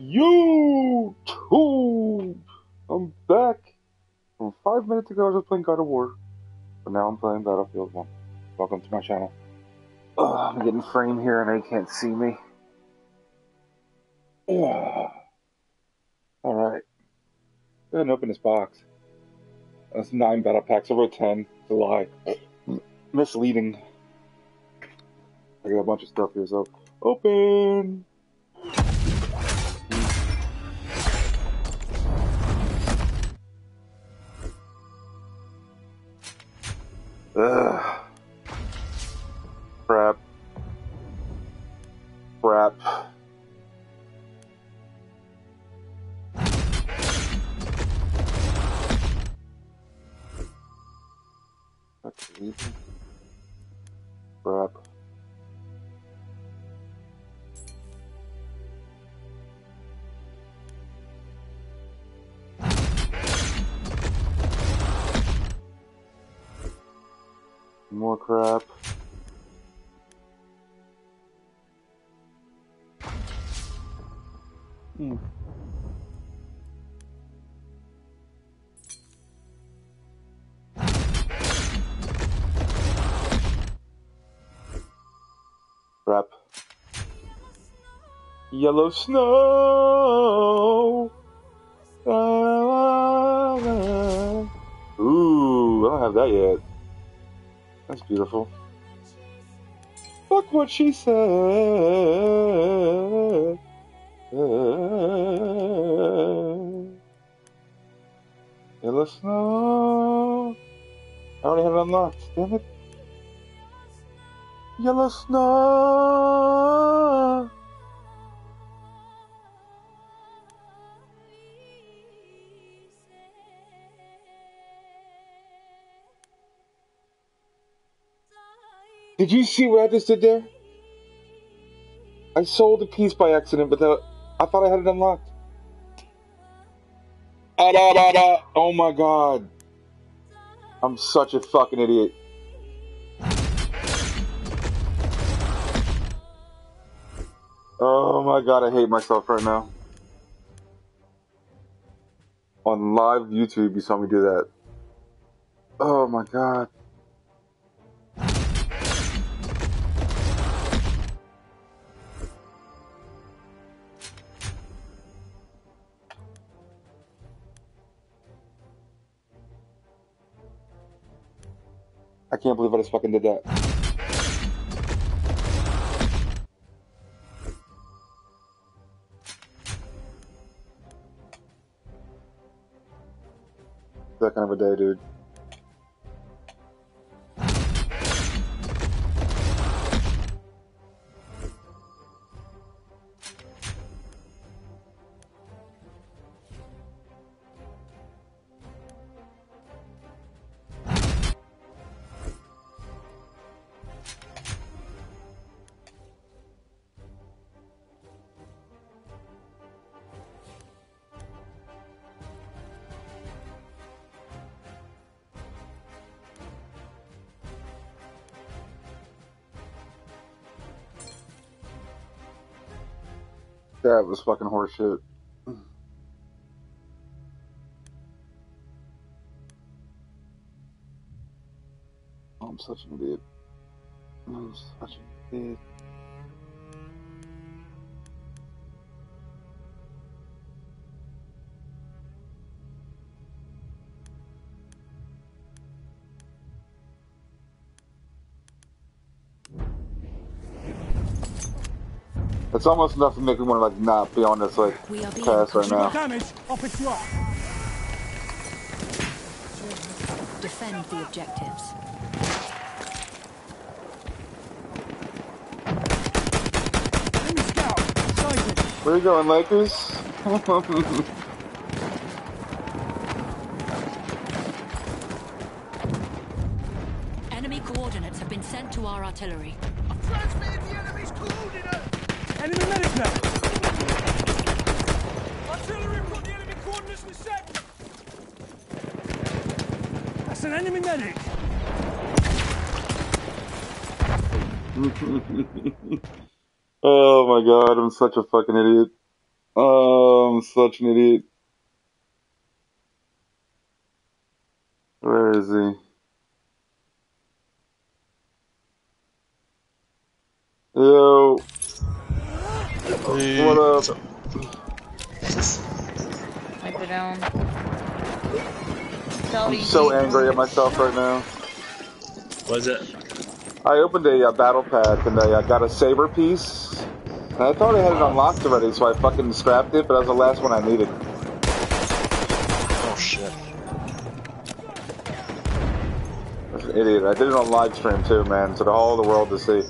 YouTube! I'm back! From five minutes ago, I was playing God of War, but now I'm playing Battlefield 1. Welcome to my channel. Oh, I'm getting frame here and they can't see me. Alright. Go ahead and open this box. That's nine battle packs over 10. It's a lie. Misleading. I got a bunch of stuff here, so open! Ugh. Crap. Yellow snow. Ooh, I don't have that yet. That's beautiful. Look what she said. Yellow snow. I already have it unlocked. Damn it. Yellow snow. Did you see what I just did there? I sold a piece by accident, but the, I thought I had it unlocked. Ah. Oh my god. I'm such a fucking idiot. Oh my god, I hate myself right now. On live YouTube, you saw me do that. Oh my god. Can't believe I just fucking did that. That kind of a day, dude. Was fucking horseshit. I'm such an idiot. I'm such an idiot. It's almost enough to make me want to like not be on this like We are being pass right now. Damage, I'll pick. Defend the objectives. Enemy scout, sighted. Where you going, Lakers? Enemy coordinates have been sent to our artillery. Transmitted the enemy's coordinates! Enemy medic now. Artillery put the enemy coordinates in set! That's an enemy medic. oh my god, I'm such a fucking idiot. Oh, I'm such an idiot. Where is he? Yo, what up? Wipe it down. I'm so angry at myself right now. What is it? I opened a uh, battle pack and I uh, got a saber piece. And I thought I had it unlocked already, so I fucking scrapped it, but that was the last one I needed. Oh shit. I an idiot. I did it on live stream too, man, so the whole the world to see.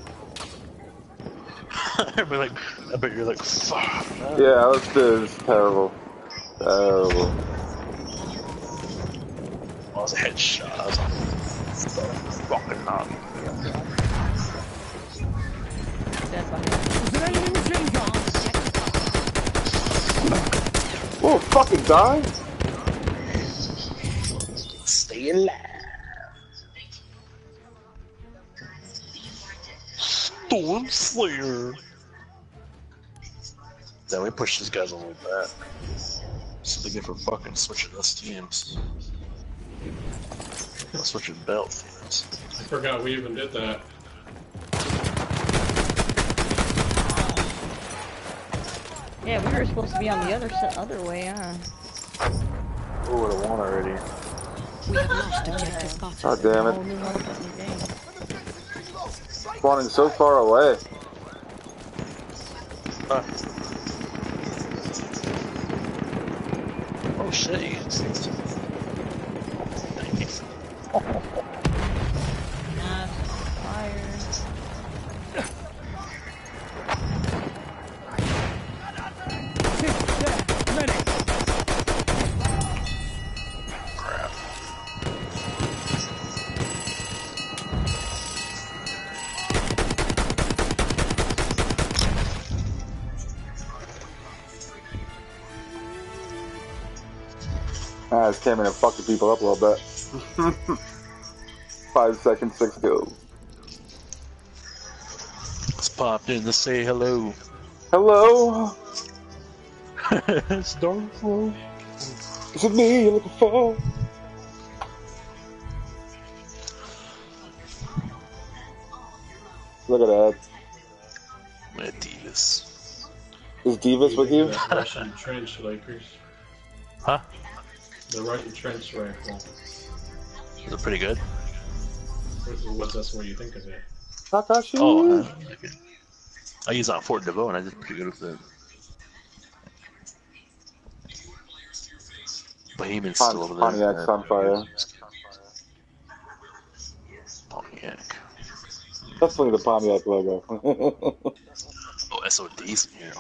I be like, I bet you're like, fuck. Yeah, that was, was terrible. Terrible. I was a headshot. I was like, fucking not. Dead behind. There's an enemy machine gun. Whoa, fucking die? Stay alive. Storm Slayer. Then we push these guys a little back. So they get for fucking switching us teams. Switching belt teams. I forgot we even did that. Yeah, we were supposed to be on the other si- other way, huh? Oh, would have won already. We have lost objective God butter. damn it. new motherfucking game. Spawning so far away. Huh. Oh shit, you can see. Just came in and fucked the people up a little bit. Five seconds, six kills. Let's pop in to say hello. Hello? it's DarthFro. Is it me you're looking for? Look at that. Medivas. Is Divas with you? Russian trench Lakers. Huh? The Russian trench rifle. Is it pretty good? What's that's what you think of it? Takashi? Oh, uh, I. I use it on Fort De Vaux and I did pretty good with it. Bohemian's Pon- still over there. Pontiac's on fire. Pontiac. Definitely the Pontiac logo. Oh, SOD's in here.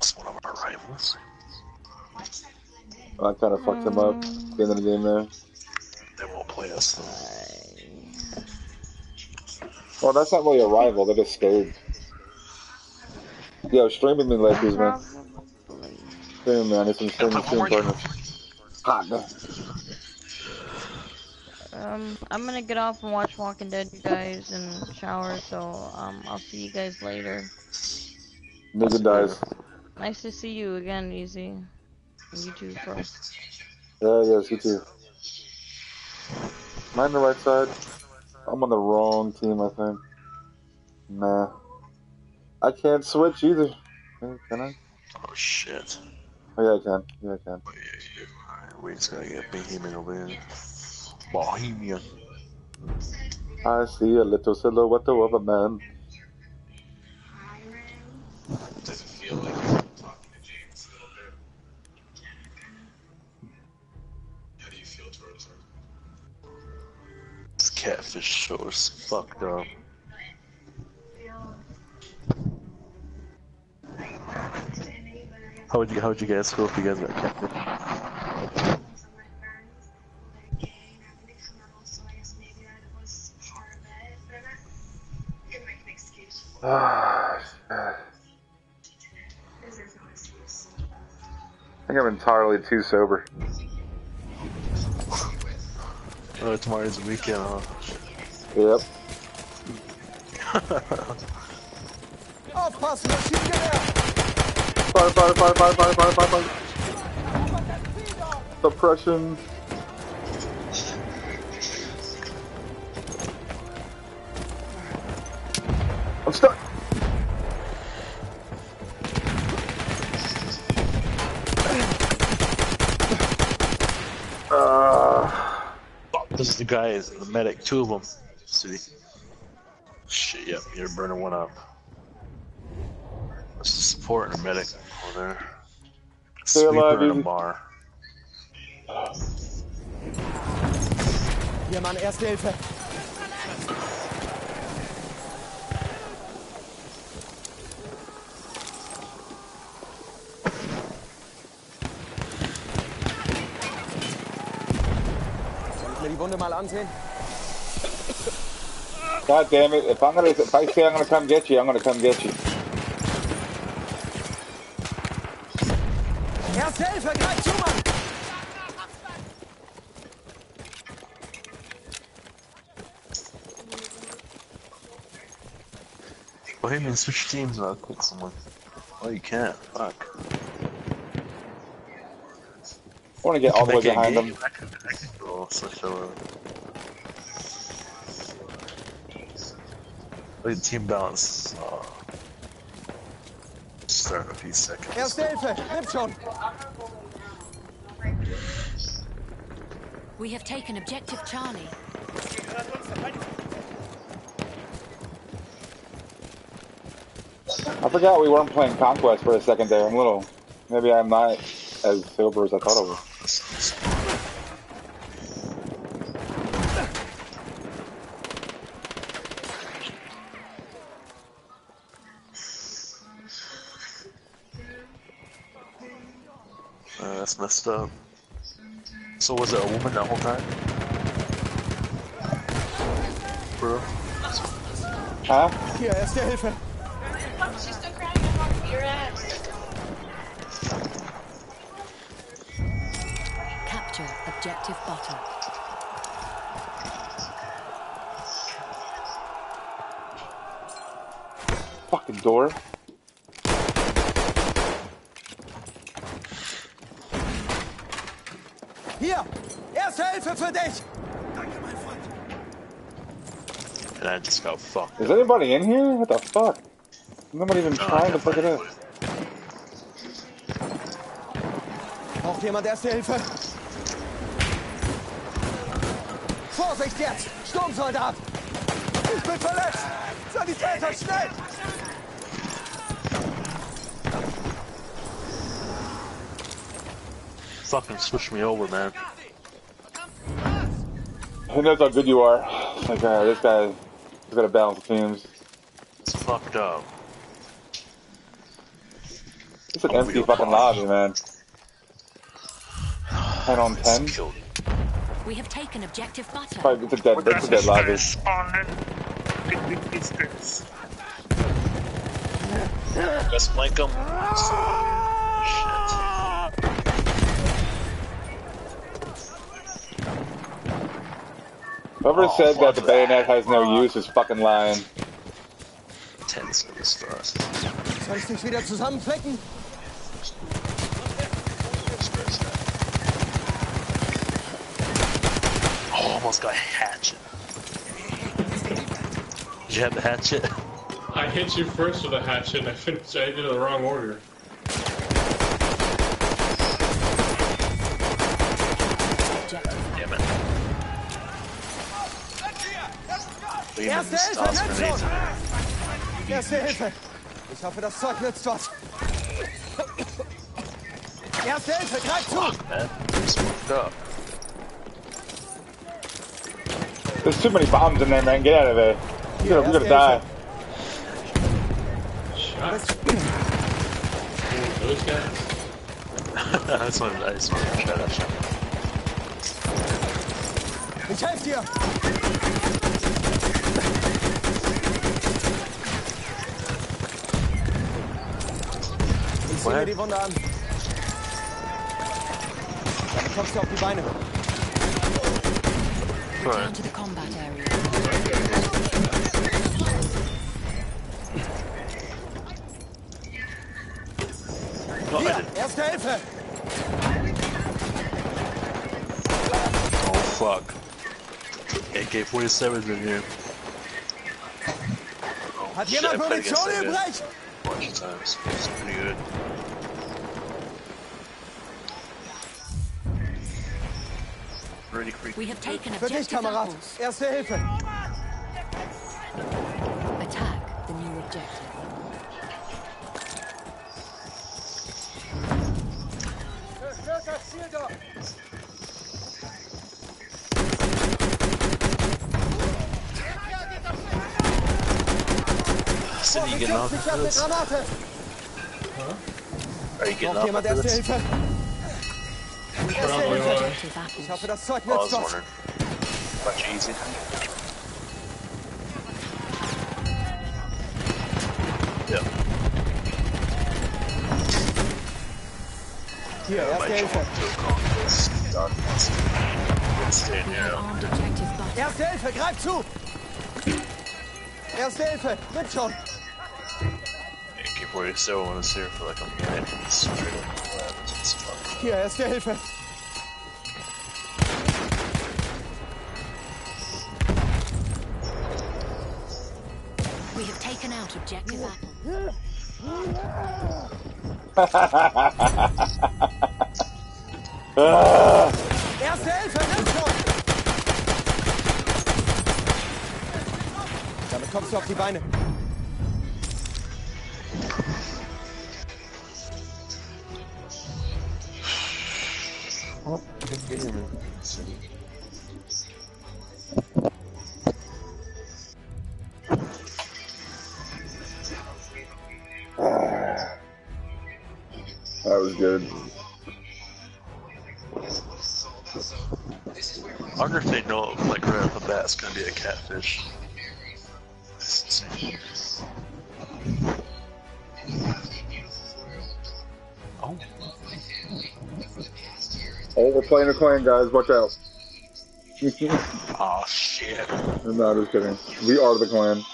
It's one of our rivals. I kind of fucked him up at the end of the game there. They won't play us though. Well, that's not really a rival, they're just scared. Yo, stream with me, Lakers, man. Stream with me, I need some streaming stream partners. Hot, man. Um, I'm gonna get off and watch Walking Dead, you guys, and shower. So, um, I'll see you guys later. Nigga dies. Nice to see you again, Easy. You too, bro. Yeah, yes, you too. Am I on the right side? I'm on the wrong team, I think. Nah. I can't switch either. Can can I? Oh shit. Oh, yeah, I can. Yeah, I can. Oh, yeah, yeah. Alright, we just gotta get Bohemian over here. Bohemian. I see a little silhouette of a man. Does it feel like catfish show is fucked up. How would you how would you guys feel if you guys got catfish? Ah. I think I'm entirely too sober. Oh, tomorrow's the weekend, huh? Yep. Aufpassen, Maschinengewehr! Fire, fire, fire, fire, fire, fire, fire, fire. Suppression. I'm stuck. This is the guy, the medic, two of them. See? Shit, yep, you're burning one up. This is support and a medic over there. Stay alive, Sweeper in a bar. Hier, Mann, Erste Hilfe! Wunde mal ansehen? God damn it! If I'm gonna, if I say I'm gonna come get you, I'm gonna come get you. Erste Hilfe, greif zu, Mann! Switch teams and I'll kick someone. Oh, you can't. Fuck. Want to get all the way Make it a behind them. I can, I can go switch over. Look at team balance. Uh, start in a few seconds. Erste Hilfe! We have taken objective Charlie. I forgot we weren't playing Conquest for a second there. I'm a little. Maybe I'm not as sober as I thought I was. Uh, that's. So was it a woman that whole time? Bro. Huh? Hier, Erste Hilfe! She's still crying. I'm gonna your ass. Capture objective button. Fucking door. Hier! Erste Hilfe für dich! And I just got fucked. Is anybody in here? What the fuck? Nobody even trying to fuck it up. Braucht jemand Erste Hilfe? Vorsicht jetzt! Sturmsoldat! Ich bin verletzt! Sanitäter, schnell! Fucking switch me over, man. Who knows how good you are? Like, uh, this guy, he's got to balance the teams. It's fucked up. It's an empty fucking lobby, man. 10 on 10? We have taken objective butter. Probably, it's a dead, it's a dead lobby. Let's flank him. Shit. Whoever Oh, said that the bayonet has no use is fucking lying. Ten's gonna start. Soll ich dich wieder zusammenflecken? Oh, almost got a hatchet. Did you have the hatchet? I hit you first with a hatchet and I finished. I did it in the wrong order. Erste Hilfe, grenades. schon! Erste Hilfe! Ich hoffe, das Zeug nützt was. Erste Hilfe, greif zu! Man, I'm smoked up. There's too many bombs in there, man. Get out of there. You're gonna, you're gonna die. Shot. Those guys. To try that shot. Ich helfe dir! dir die Wunde an. Dann kommst du auf die Beine. Cool. Hier, erste Hilfe! Oh fuck. AK-47 in mir. Hat jemand Munition übrig? bunch of times. It's pretty good. Pretty creepy. We have taken Für dich, objective Kamerad. apples. Erste Hilfe! Attack the new objective. Zerstört das Ziel dort! Cindy, you getting off Ich hab for eine this? Granate! Are you getting Braucht off jemand Erste? Hilfe? Ich hoffe, das Zeug Oh, I nützt was was. wondering. Much easy. Yeah. Hier, My Erste Hilfe! job to accomplish darkness. Stay We near have him. armed objective butter. Erste Hilfe, greif zu! Erste Hilfe, nimm schon! AK-47 was here apple. Ah, we're playing a clan, guys. Watch out. oh shit. no, just kidding. We are the clan.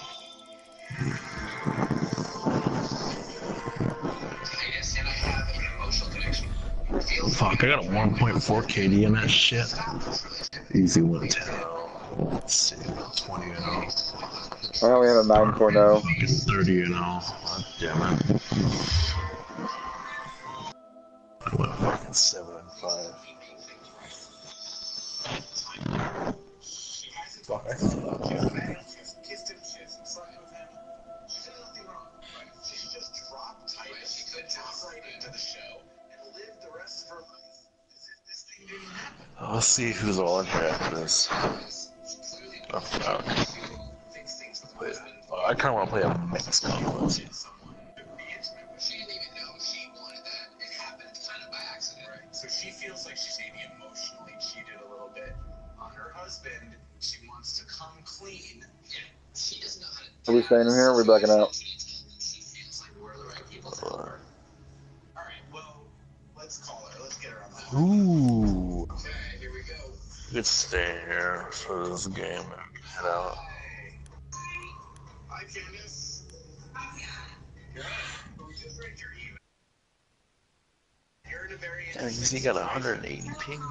and I have an emotional connection. Revealed Fuck, I got a 1.4 KD in that shit. Easy 110. Let's see, 20 and 0. I only had a 9.0. Fucking 30 and 0. God damn it. I went fucking 7 and 5. Fuck, I suck. kissed him, kissed and slept with him. She did nothing wrong. Right? She just dropped Titus. She could drop right into the show and live the rest of her life as if this thing didn't happen. Let's see who's all in here after this. Oh, oh, I kind of want to play a mixed conquest. Are we staying in here or are we backing out? She feels like we're the right people for her. All right. Well, let's call her. Let's get her on the phone. Ooh. Okay. Here we go. Stay here for this game and head out. Hi, Candace. Good. We just read your email. You're in a very Damn, he got 180 ping.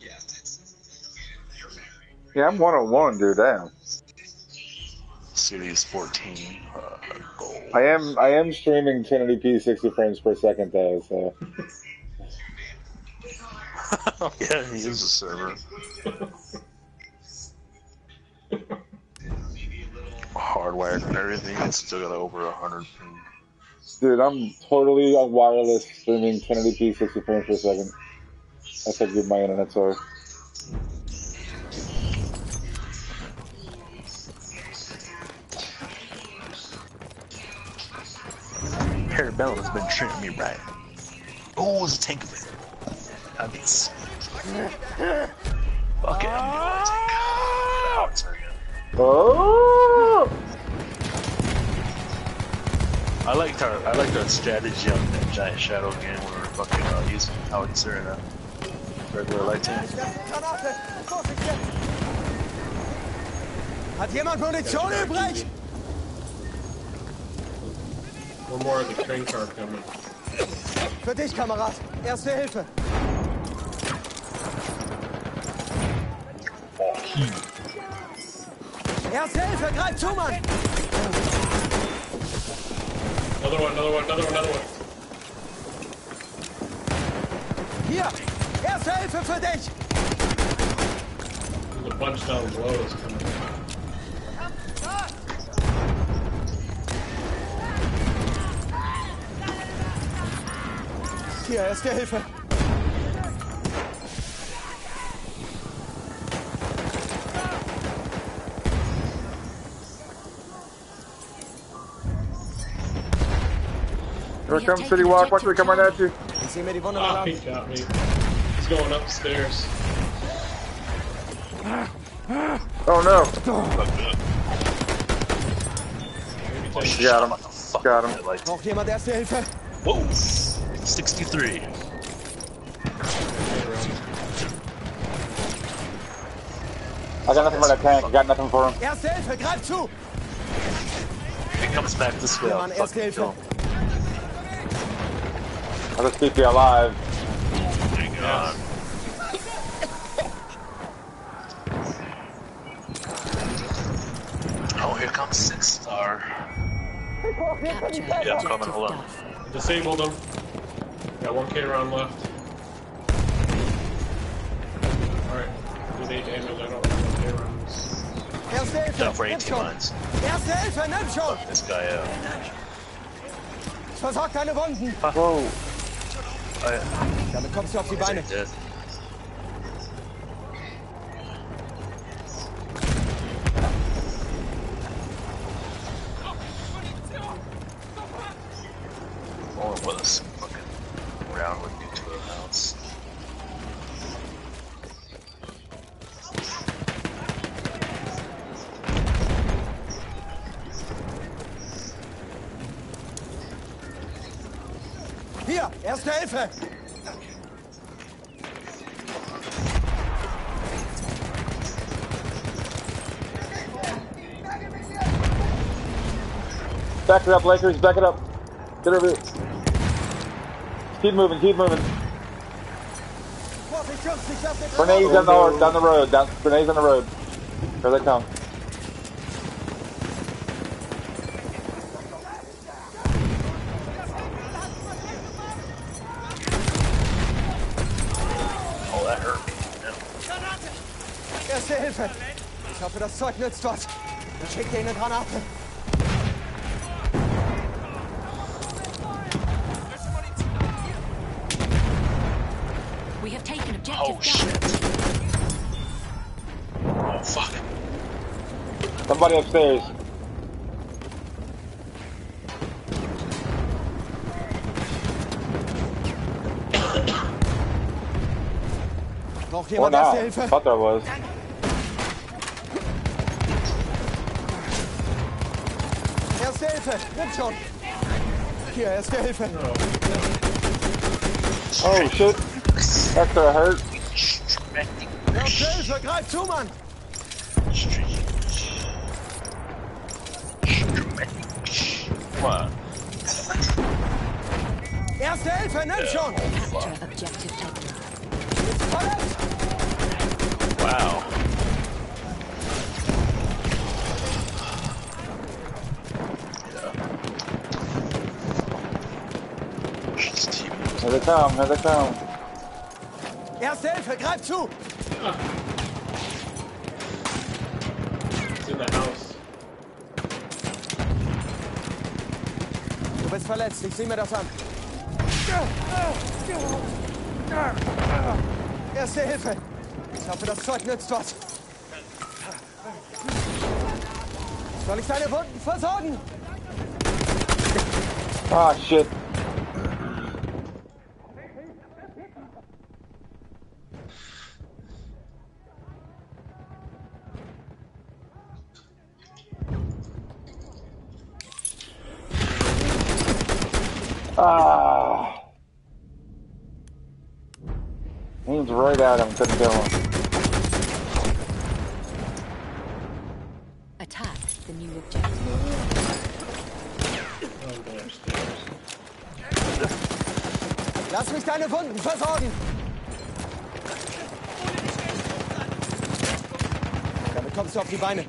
Yeah, it's, you're married. Yeah, I'm 101, dude. Damn. Series 14. Uh, gold. I am I am streaming 1080p 60 frames per second though, so yeah, he is a server. Hardwired and everything, it's still got over 100 ping. dude, I'm totally on wireless streaming 1080p 60 frames per second. That's how good my internet's are. Parabella's been treating me right. Oh, it's a tank of it. I mean, s- fuck it, I'm going to take out. Oh! I liked our I liked our strategy on that giant shadow game where we were fucking uh, using howitzer and a regular light tank. Ich werfe Granate! Vorsicht jetzt! Hat jemand Munition übrig? One more of the train car coming. Für dich, Kamerad. Erste Hilfe. Erste Hilfe, greif zu, Mann! Another one, another one, another one, another one. Hier! Erste Hilfe für dich! There's a bunch down below that's coming. Hier, erste Hilfe. Here it comes, City Walk. Watch me come right at you. Ich sehe mir die Wunde Ah, he got me. He's going upstairs. Oh no. Maybe take Got him. Fuck. Got him. I like- Braucht jemand erste Hilfe? Whoa! 63. I got nothing for that tank. I got nothing for him. Erste Hilfe, greif zu! He comes back this way. Ja, I'll Mann, erste fucking Hilfe. him. I'll just keep you alive. Hang on. Oh, here comes Six Star. Capture Yeah, I'm coming, hold on. Duff. Disabled him. Got one K round left. Alright. Did 8 damage, I don't have K rounds. Erste Hilfe, Down for nimm 18 schon! lines. Erste Hilfe! Fuck this guy out. Ich versorg deine Wunden! Whoa. Oh, yeah. Damit kommst du auf die Beine. dead. Oh, what this fucking round would do to a house. Hier, erste Hilfe! Back it up, Lakers. Back it up. Get over it. Keep moving. Keep moving. Vorsicht, Jungs, nicht auf den Grenades down the down the road. Down, grenades on the road. Here they come. Oh, that hurt me. Yeah. Erste Hilfe! Ich hoffe, das Zeug nützt was. Dann schickt ihr eine Granate. Somebody upstairs. Braucht Or jemand erste Hilfe? Thought there was. Erste Hilfe, nimm schon! Hier, erste Hilfe! Oh shit. Extra hurt. Erste Hilfe, greif zu, Mann! Come. Here they come. Erste Hilfe, greif zu! In the house. Du bist verletzt, ich sieh mir das an. Erste Hilfe! Ich hoffe, das Zeug nützt was. Soll ich deine Wunden versorgen? Ah shit. Ah. Aims right at him, couldn't kill him. Attack the new objective. Oh, they're. Lass mich deine Wunden versorgen. Damit kommst du auf die Beine.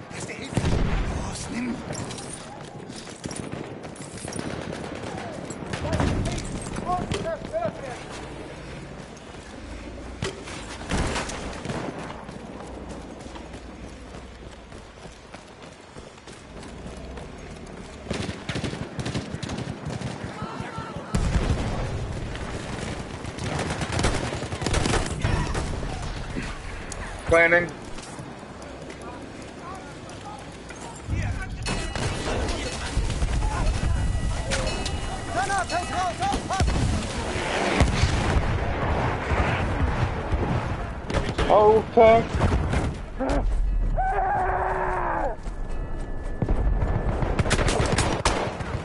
Planning. Tank.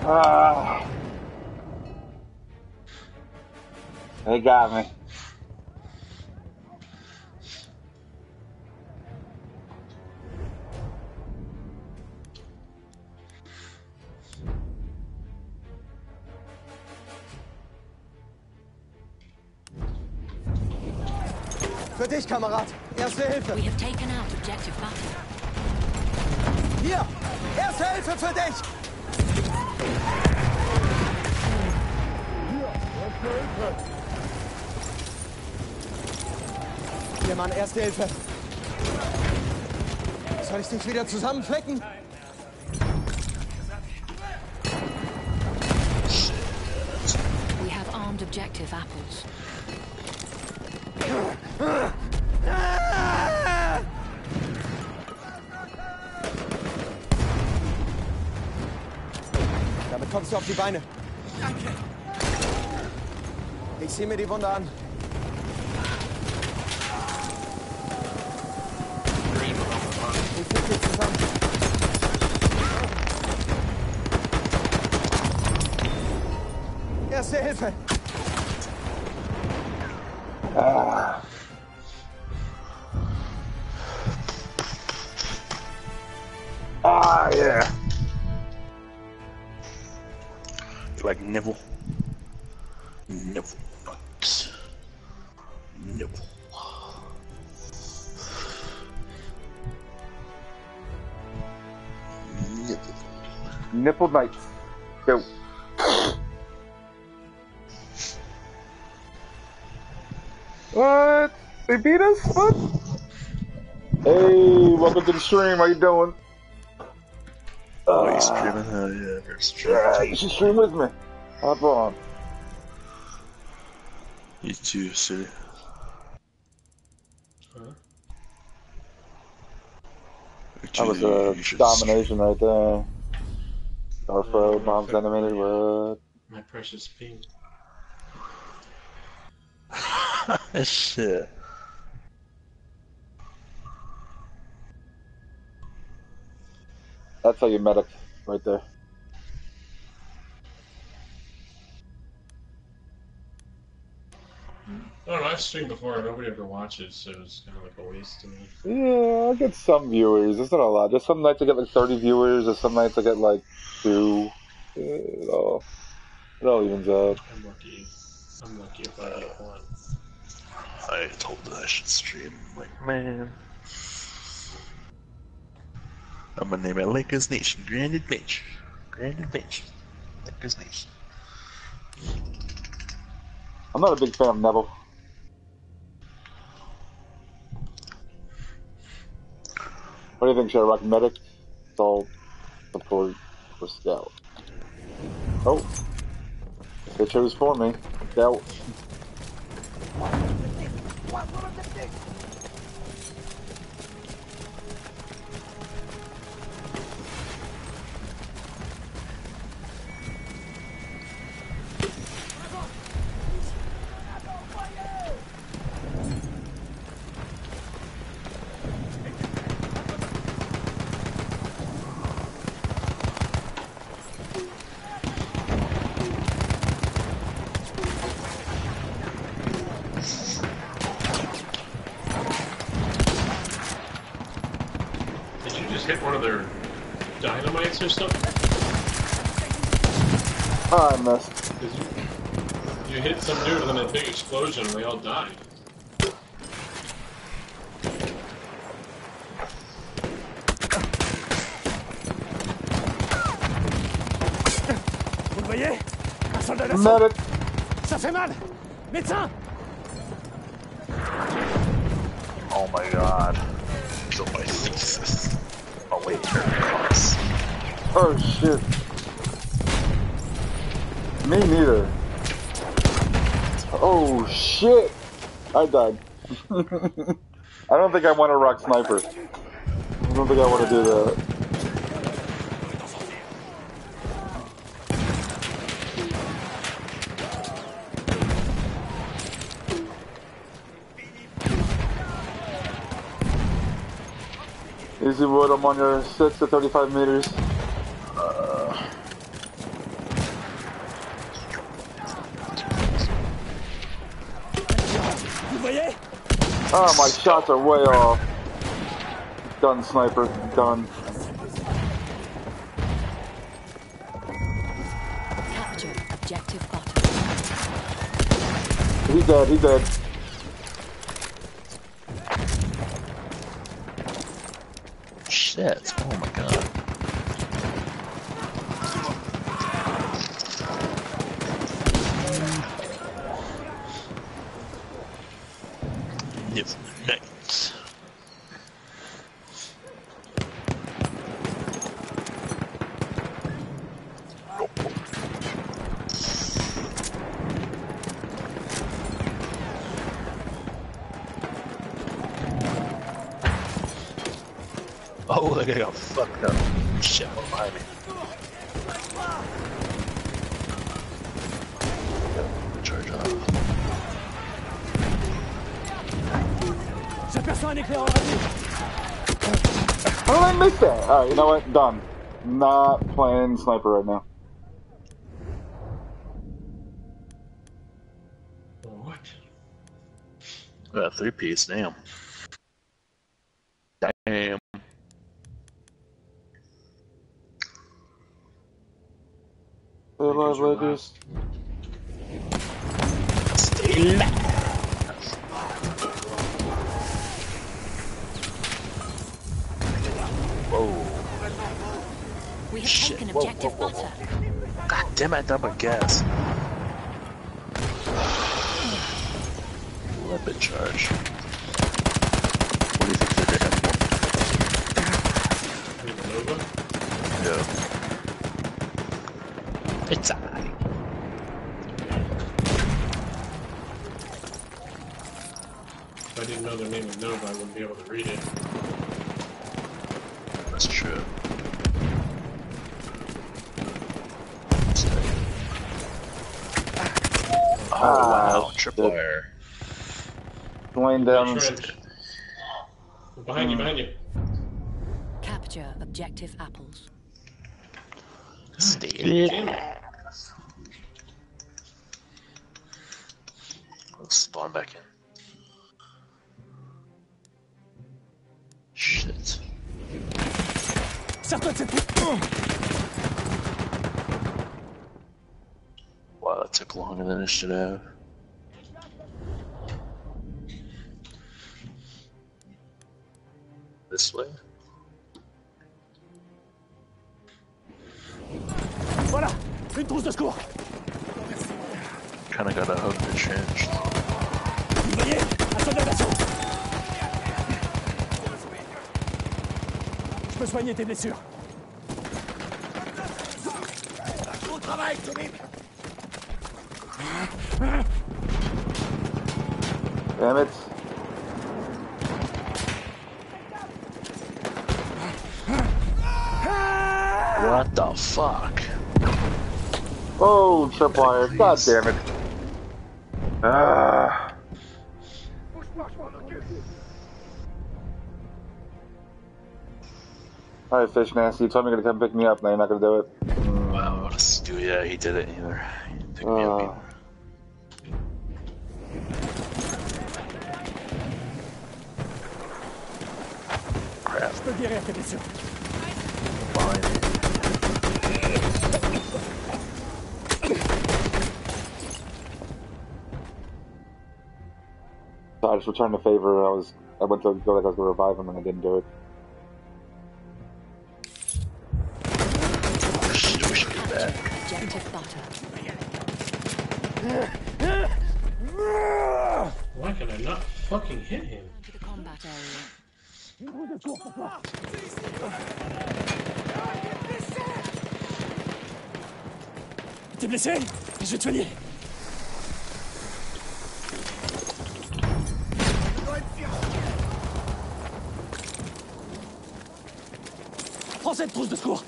Ah. They got me. Für dich, Kamerad. Erste Hilfe. Have taken out objective butter. Hier. Erste Hilfe für dich. Hier, Mann, erste Hilfe. Soll ich dich wieder zusammenflecken? An. Nipple knights. Go. What? They beat us? What? Hey, welcome to the stream. How you doing? Oh, you streaming? Hell yeah, you're streaming. Yeah, you should stream with me. Hop on. You too, city. Huh? That was a domination right there. Starfro, bomb centimeter, what? My precious ping. stream. Shit. That's how you medic right there. Oh, I don't know, I've streamed before, and nobody ever watches, so it's kind of like a waste to me. Yeah, I get some viewers. It's not a lot. There's some nights I get like 30 viewers, or some nights I get like two. Yeah, It all, it all evens out. I'm lucky. I'm lucky if I get one. I told that I should stream. Like, man. I'm gonna name it Lakers Nation. Grand Adventure. Grand Adventure. Lakers Nation. I'm not a big fan of Neville. What do you think? Should I rock medic? Assault, support, or scout? Oh, they chose for me. Scout. Or something? Ah, I missed. 'Cause you, you hit some dude and then a big explosion and they all died. Vous voyez Un soldat d'assaut Medic! Ça fait mal Médecin Oh shit. Me neither. Oh shit! I died. I don't think I want to rock sniper. I don't think I want to do that. Easy wood, I'm on your 6 to 35 meters. Vous le voyez Oh, my shots are way off. Done, sniper. Done. Capture objective. He's dead, he's dead. Shit. Oh my god. Yep. Next. Oh, that guy got fucked up. Shit, one behind me. Charge up. J'aperçois un éclaireur ennemi How did I miss that? Alright, you know what? Done. Not playing sniper right now. What? Got a three piece, damn. Damn. Stay alive, ladies. Whoa. We have Shit. taken Whoa, objective whoa, whoa, butter. God damn it, I dumped my gas. Weapon charge. What do you think they're gonna In the Nova? Yeah. It's alright. If I didn't know their name was Nova, I wouldn't be able to read it. That's true. Oh Ah, wow, triple shit. air. Laying down. Behind you, behind you. Capture objective apples. Stay Damn it. Let's spawn back in. Wow, that took longer than it should have. This way? Voilà Une trousse de secours Kinda got a hook. Vous le voyez Un soldat d'assaut Je peux soigner tes blessures. Bon travail, Tommy Damn it. What the fuck? Oh, tripwire. God damn it. Ah. Alright, Fish Nasty, you told me you're gonna come pick me up, now you're not gonna do it do yeah, he did it either. He uh. So I just returned the favor. I was I went to go like I was gonna revive him and I didn't do it. The combat area. T'es blessé Je vais te soigner. Prends cette trousse de secours.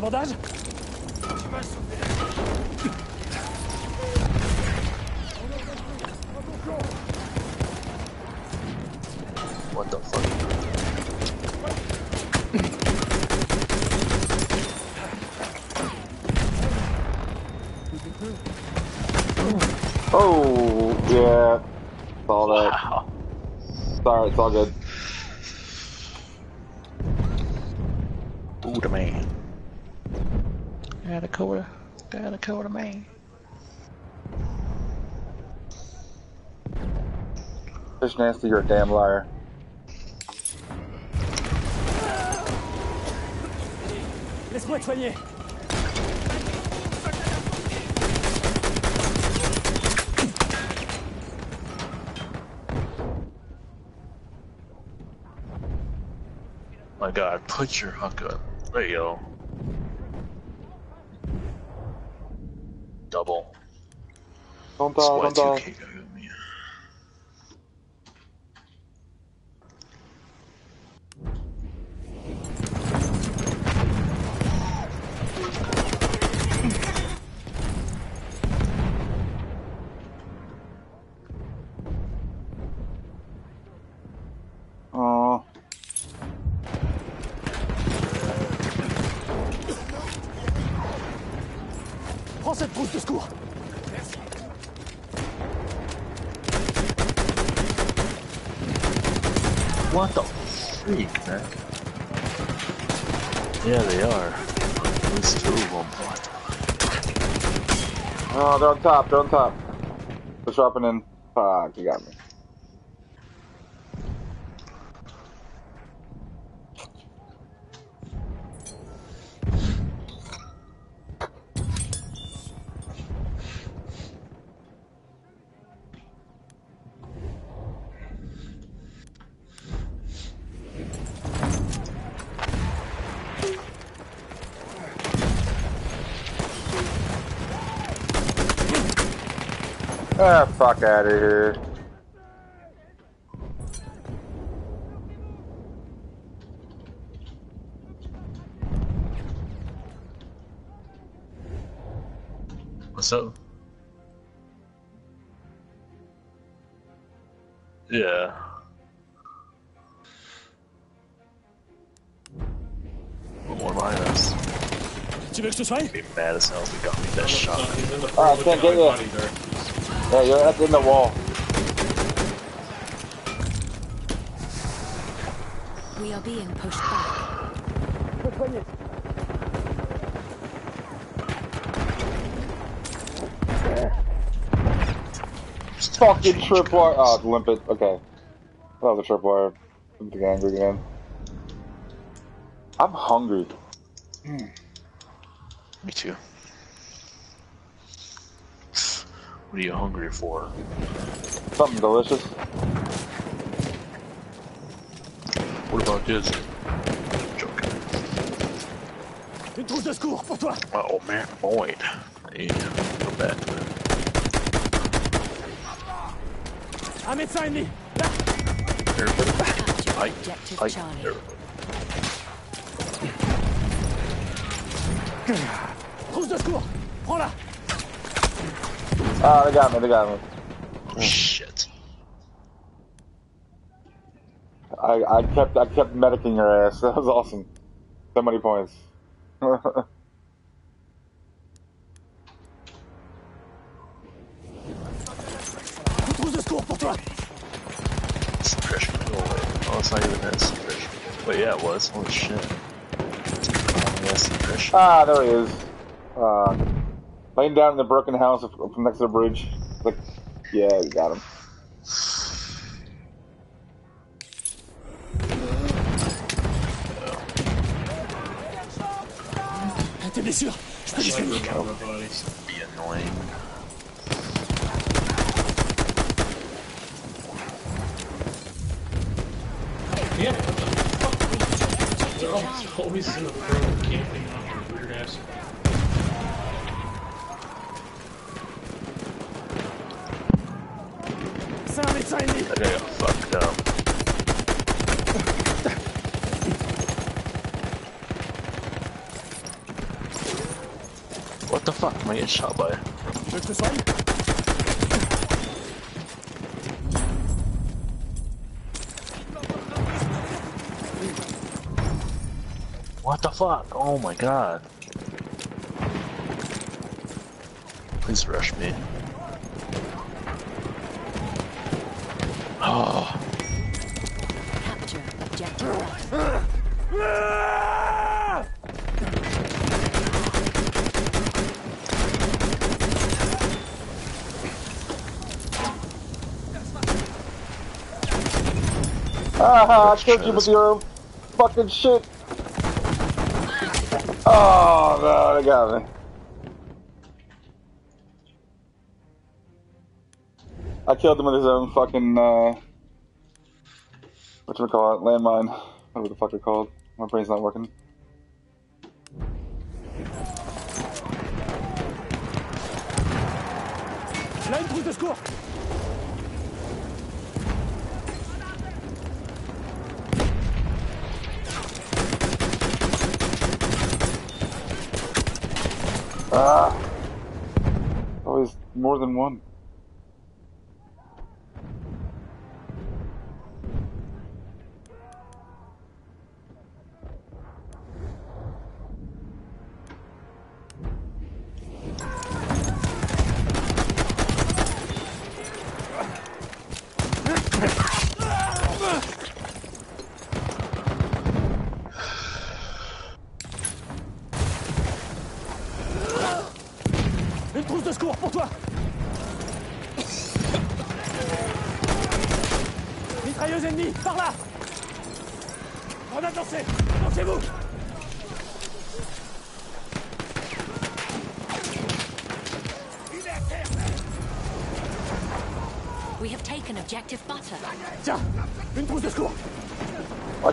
Tu veux un bandage What the fuck? Oh yeah, saw that. Wow. Sorry, it's all good. Ooh, the man. Got a coda. Got a coda, man. Fish nasty, you're a damn liar. Laisse-moi te soigner. My god, put your hook up. There you go. Double. Don't That's die, don't die. 2K got me. Aw. Prends cette trousse de secours. What the freak, man? Yeah, they are. There's two of them. What? Oh, they're on top, they're on top. They're dropping in. Fuck, you got me. Ah, fuck out of here. What's up? Yeah. One behind us. Tu veux que je te soigne Be mad as hell if we got me that shot. He's Ah, I can't get like you. Body. Yeah, you're up in the wall. We are being pushed back. Just tell him to Fucking change tripwire. Oh, guns. it's limpet. Okay. That was a tripwire. I'm getting angry again. I'm hungry. Hmm. Me too. What are you hungry for? Something delicious. What about this? Joking. Une trousse de secours pour toi. Oh man, Boyd. Yeah, go back. Un médecin ennemi. Là. Everybody back. Capture Fight, objective fight. Charlie. Everybody. Trousse de secours. Prends-la. Oh, they got me, they got me. Shit. I, I kept I kept medicing your ass. That was awesome. So many points. suppression go away. Oh, it's not even that suppression. But yeah, it was. Holy shit. Ah, there he is. Uh, laying down in the broken house from next to the bridge. Like, yeah, you got him. remember, buddy. Be annoying. Yeah, what the fuck? They're always, always in the front camping on their weird ass. C'est un médecin ennemi That guy got fucked up. What getting shot by? What the fuck? Oh my god. Ah, I killed you with your own fucking shit. Oh, no, they got me. I killed him with his own fucking, uh, whatchamacallit, landmine. Whatever the fuck they're called. My brain's not working. Là, une trousse de secours Ah! Always more than one.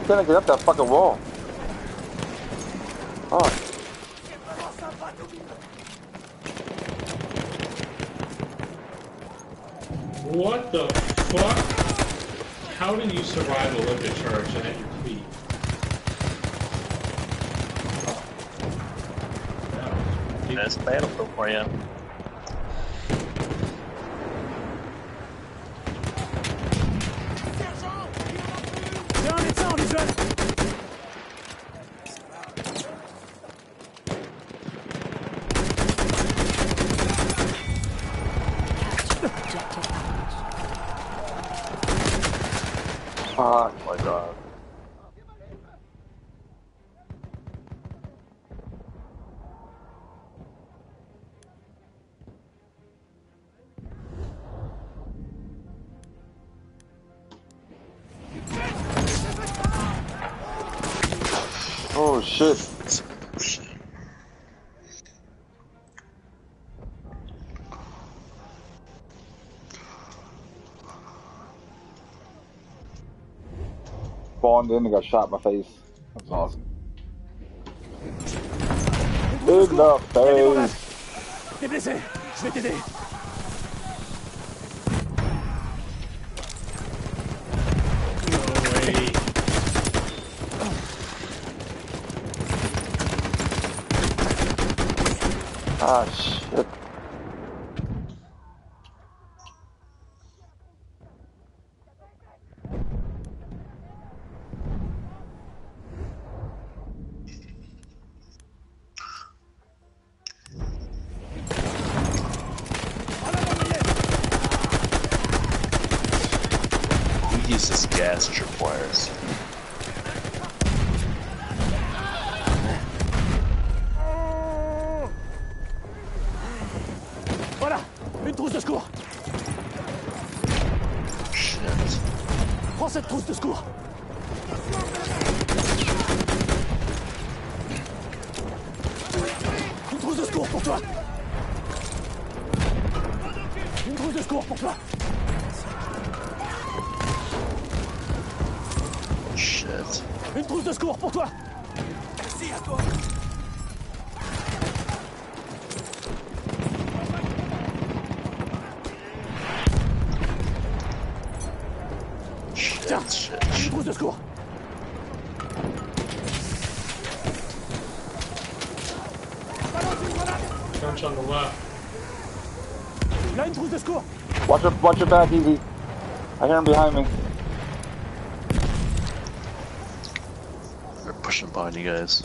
Can't I get up that fucking wall? Oh, What the fuck? How did you survive a limpet charge and at your feet? that's battlefield for you. J'ai un médecin en visuel Capture objective butter. fuck. Oh my god. Oh shit. Spawned in and got shot in my face. That's awesome. In the face. Ah. Get back, Evie. I hear him behind me. They're pushing behind you guys.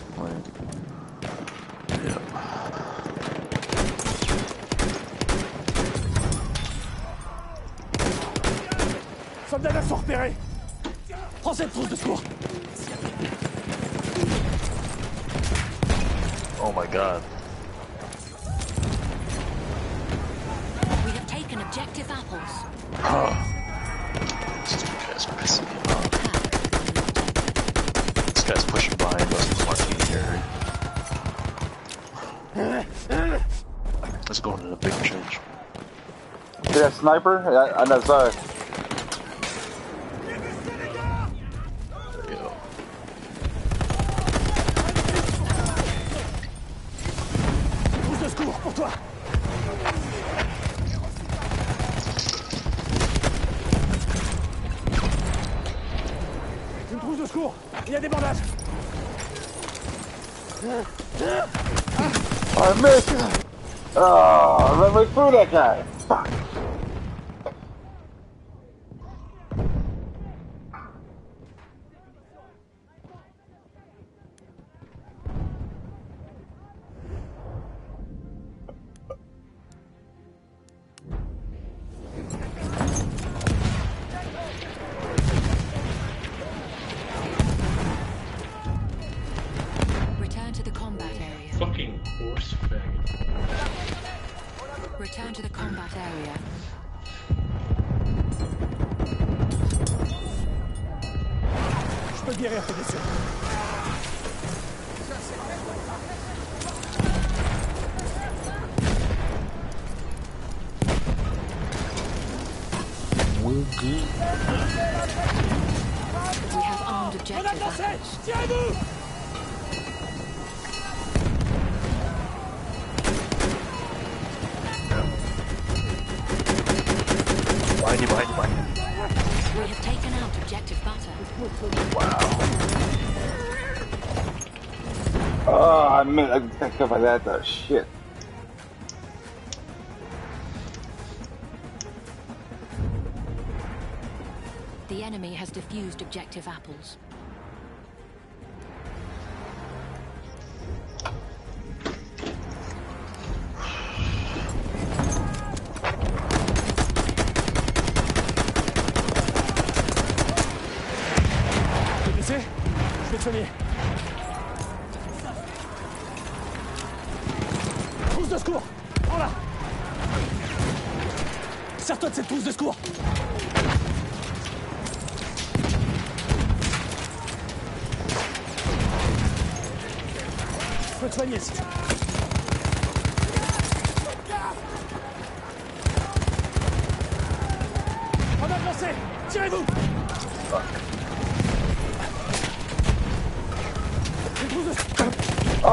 sniper? I, I know, sorry. cover that uh, shit. The enemy has defused objective apples.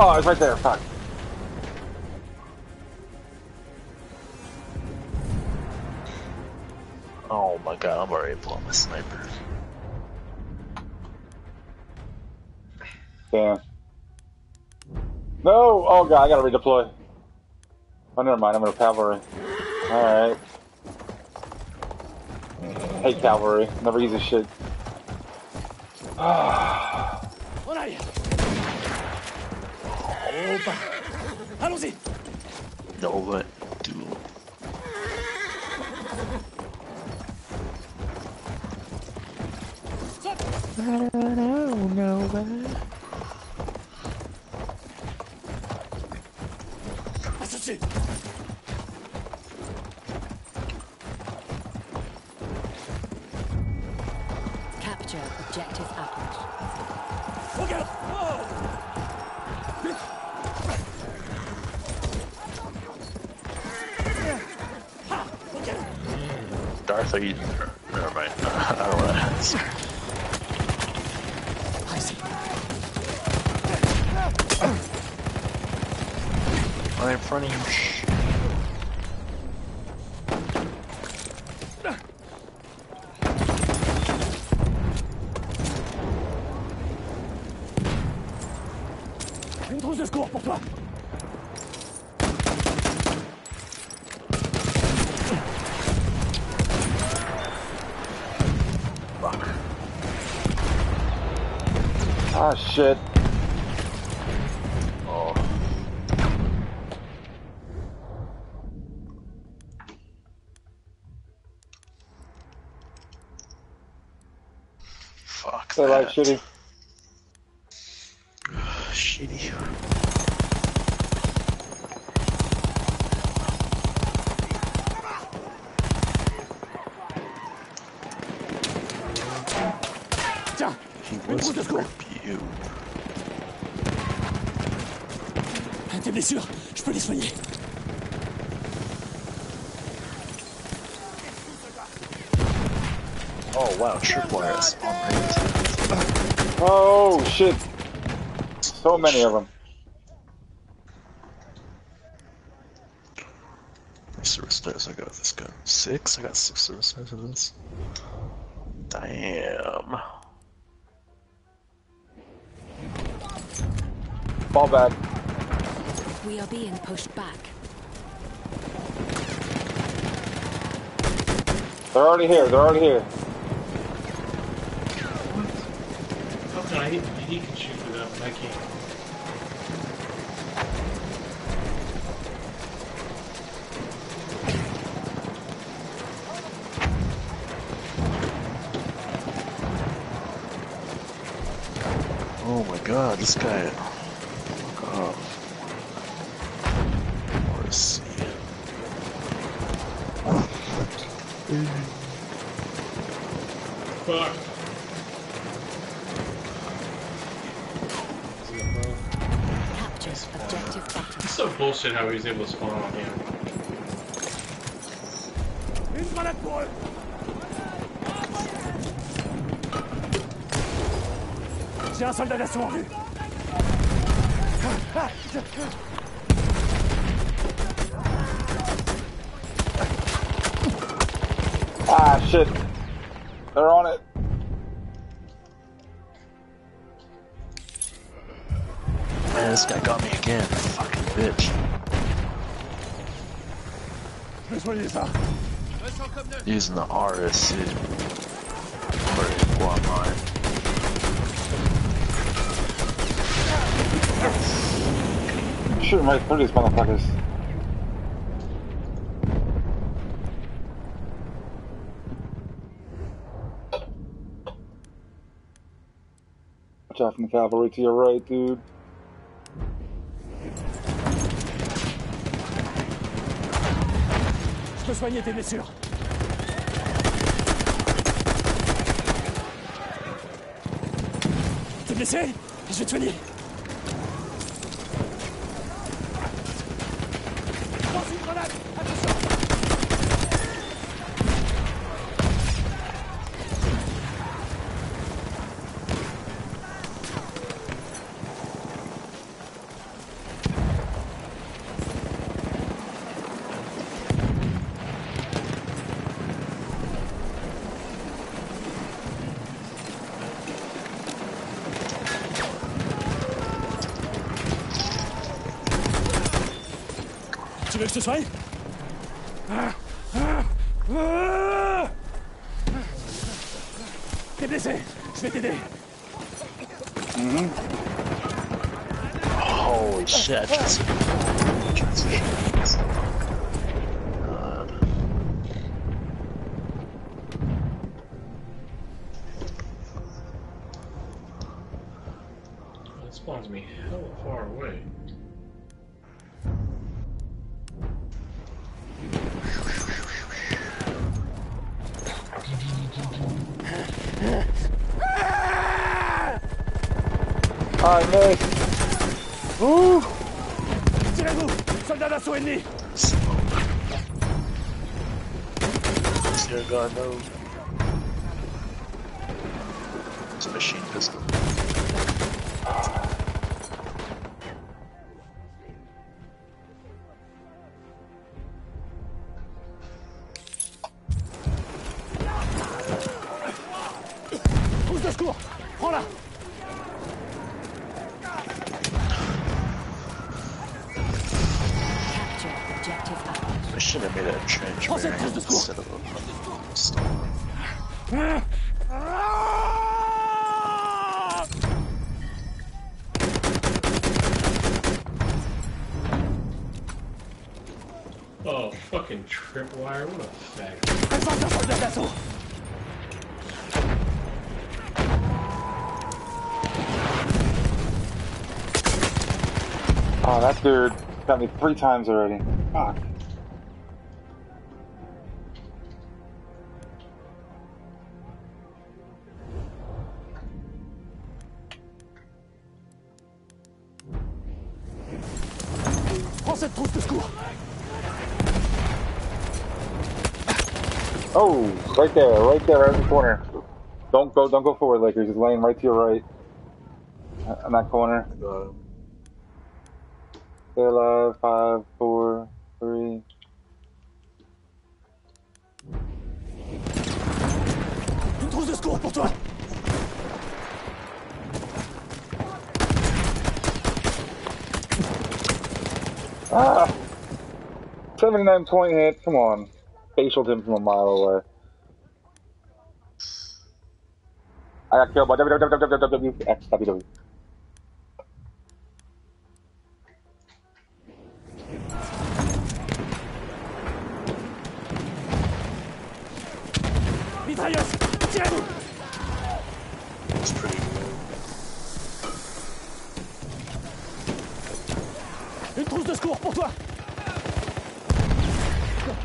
Oh, I was right there, fuck. Oh my god, I'm already blowing my sniper. Yeah. No! Oh god, I gotta redeploy. Oh, never mind, I'm gonna cavalry. Alright. Hey, cavalry. Never use this shit. Ah. Oh, bah. Allons-y. Non, ouais. Tout. I don't know, nowhere. Darth, you? Never mind. I don't want to ask. Right in front of you. Shh. Une trousse de secours pour toi Fuck. Ah, shit. Oh. Fuck Say like that. shitty. Shitty. Tiens He Une was trousse de secours rip you. Tes blessures, je peux les soigner. Oh wow, tripwire is amazing. Oh, shit. So many of them. Service stars I got this gun. Six? I got six service stars with this. Damn. Fall back. We are being pushed back. They're already here. They're already here. How can I? He can shoot for them, but Oh my god, this guy. How he was able to spawn on him. Ah, shit. Using the RSC. For Guamai. Shooting right through these motherfuckers. Watch out from the cavalry to your right, dude. Je peux soigner tes blessures blessé Je vais te Tu veux que je te soigne T'es blessé Je vais t'aider Holy shit. I missed. Woo! Tirez-vous Soldat d'assaut ennemi Dear God, no. It's a machine pistol. Trousse Oh, that dude got me three times already. Fuck. Oh, right there, right there, right in the corner. Don't go, don't go forward, Lakers. He's laying right to your right. In that corner. Stay alive. Five, four, three. Une trousse de secours pour toi Ah! 79 point hit. Come on. Facialed him from a mile away. I got killed by.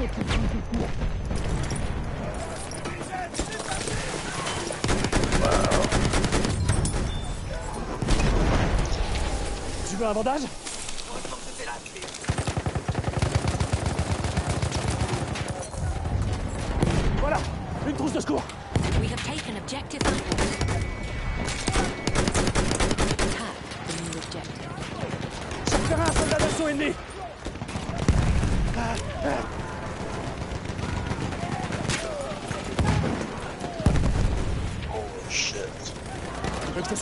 Tu veux un bandage Voilà Une trousse de secours We have taken objective. Sur le terrain, soldat d'assaut ennemi Holy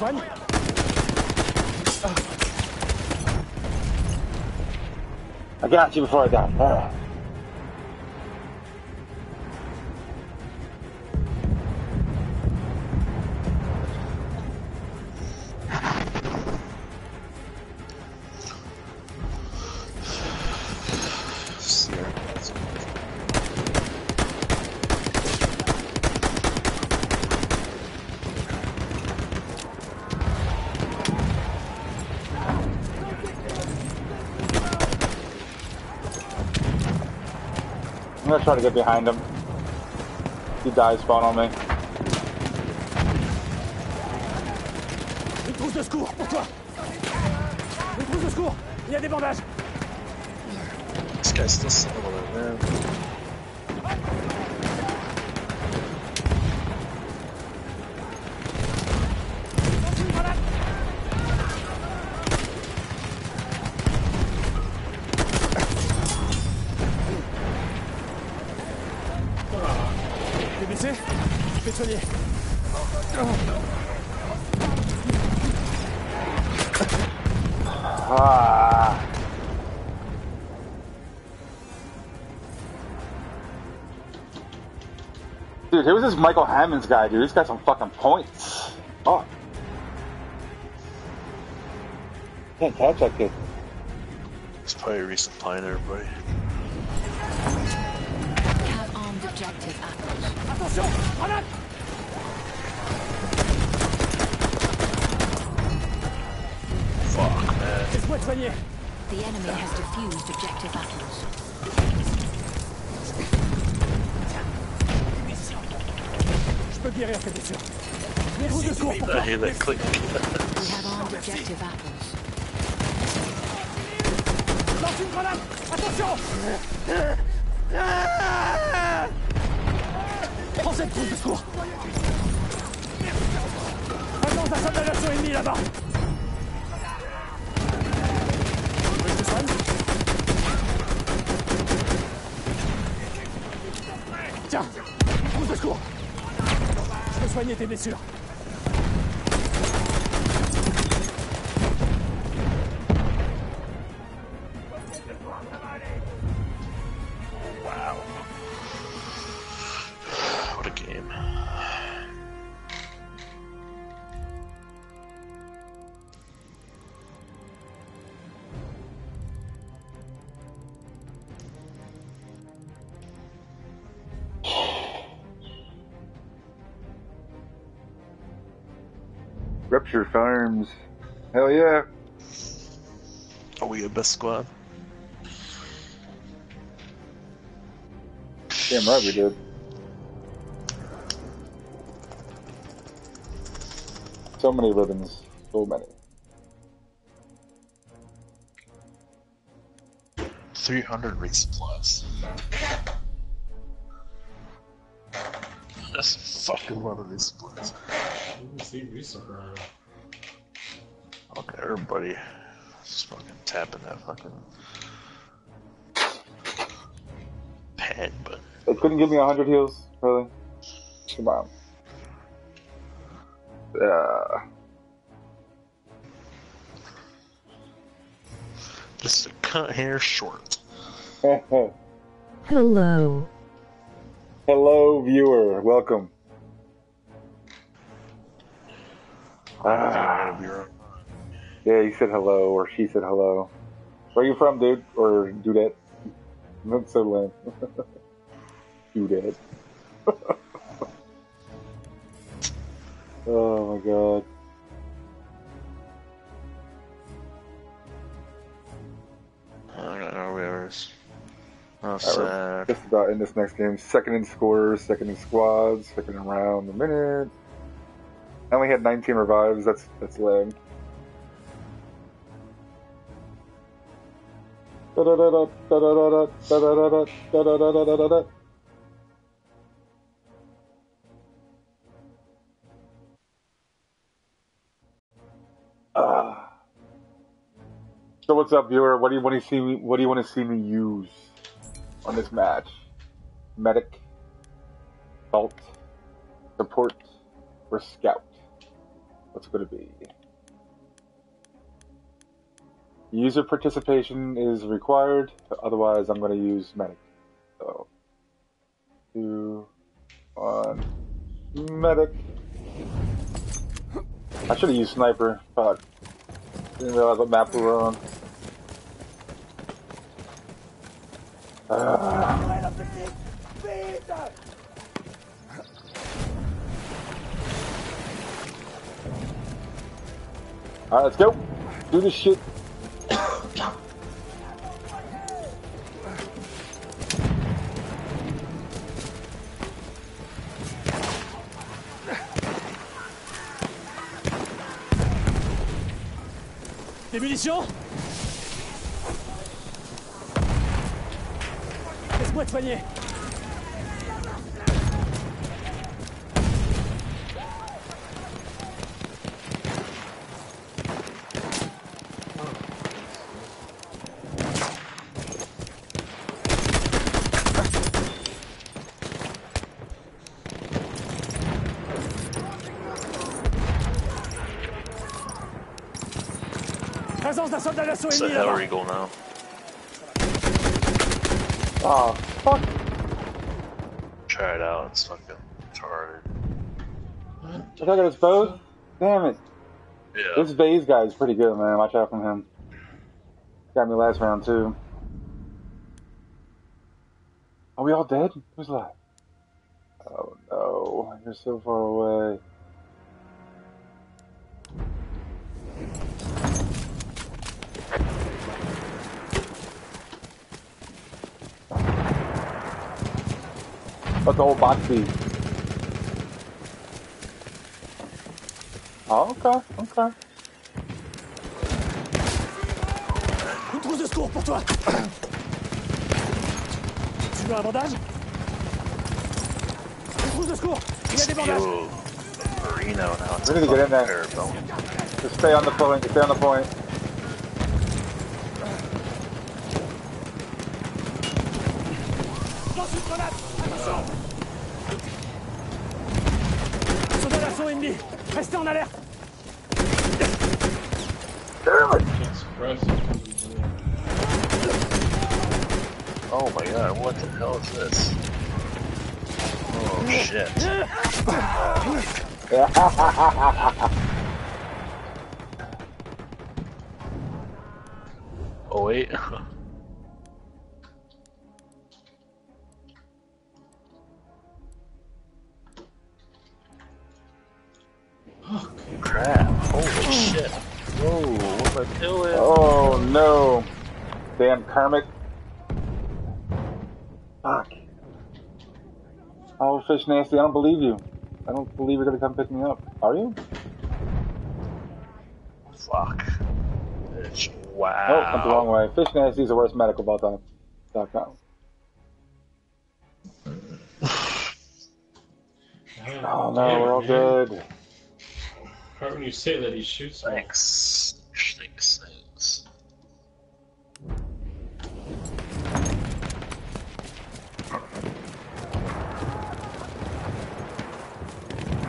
Soigne I got you before I die. I'm gonna try to get behind him. He dies, spawn on me. Une trousse de secours pour toi Une trousse de secours Il y a des bandages This guy's still sitting over there, man. Je vais te soigner. Ah. Dude, who was this Michael Hammonds guy, dude? He's got some fucking points. Oh. Can't catch that kid. He's probably resupplying everybody. Have armed objective apples. Soigner. The enemy has defused objective apples. Je peux guérir tes blessures. Les trousses de secours pour I toi. hear that click. We have armed objective apples. Lance une grenade Attention Prends cette trousse de secours Avance un soldat d'assaut ennemi là-bas soigner tes blessures. Rupture Farms. Hell yeah. Are we a best squad? Damn right we did. So many ribbons. So many. 300 resupplies. That's fucking lot of resupplies. Let me see resupply. Okay, everybody just fucking tapping that fucking pad button. It couldn't give me a hundred heals, really. Come on. Yeah. Just to cut hair short. Hello. Hello, viewer. Welcome. Ah, yeah, he said hello, or she said hello. Where you from, dude? Or dudette? That's so lame. dudette. oh my god. I don't know where it is. Oh, sad. just about in this next game. Second in scores, second in squads, second in round a minute. I only had 19 revives. That's that's lame. Ah. So what's up, viewer? What do you want to see me? What do you want to see me use on this match? Medic, Alt, Support, or Scout? What's it going to be? User participation is required. Otherwise, I'm going to use Medic. So, two, one, Medic. I should have used Sniper. Fuck. Didn't realize what map we were on. Ah. Alright, let's go. Do this shit. Des munitions Laisse-moi te soigner. Présence d'un soldat d'assaut It's a ennemi Hell là-bas. Regal now. Oh, fuck. Try it out. It's fucking retarded. I think I got his bow. Damn it. Yeah. This Vase guy is pretty good, man. Watch out from him. Got me last round, too. Are we all dead? Who's left? Oh no, you're so far away. What's the old box B? Oh, okay, okay. Trousse de secours pour toi Tu veux un bandage trousse de secours Il y a des bandages Reno now. We need to get in there. Just stay on the point, stay on the point. Lance une grenade Attention Soldats d'assaut ennemis Restez en alerte Oh my god, what the hell is this? Oh shit. oh wait. Damn Kermit. Fuck. Oh, Fish Nasty, I don't believe you. I don't believe you're gonna come pick me up. Are you? Fuck. Bitch. Oh, Wow. went the wrong way. Fish Nasty's the worst medical of all time. Dot com. Oh no, damn we're all man. good. Right when you say that, he shoots. Thanks. Thanks, thanks.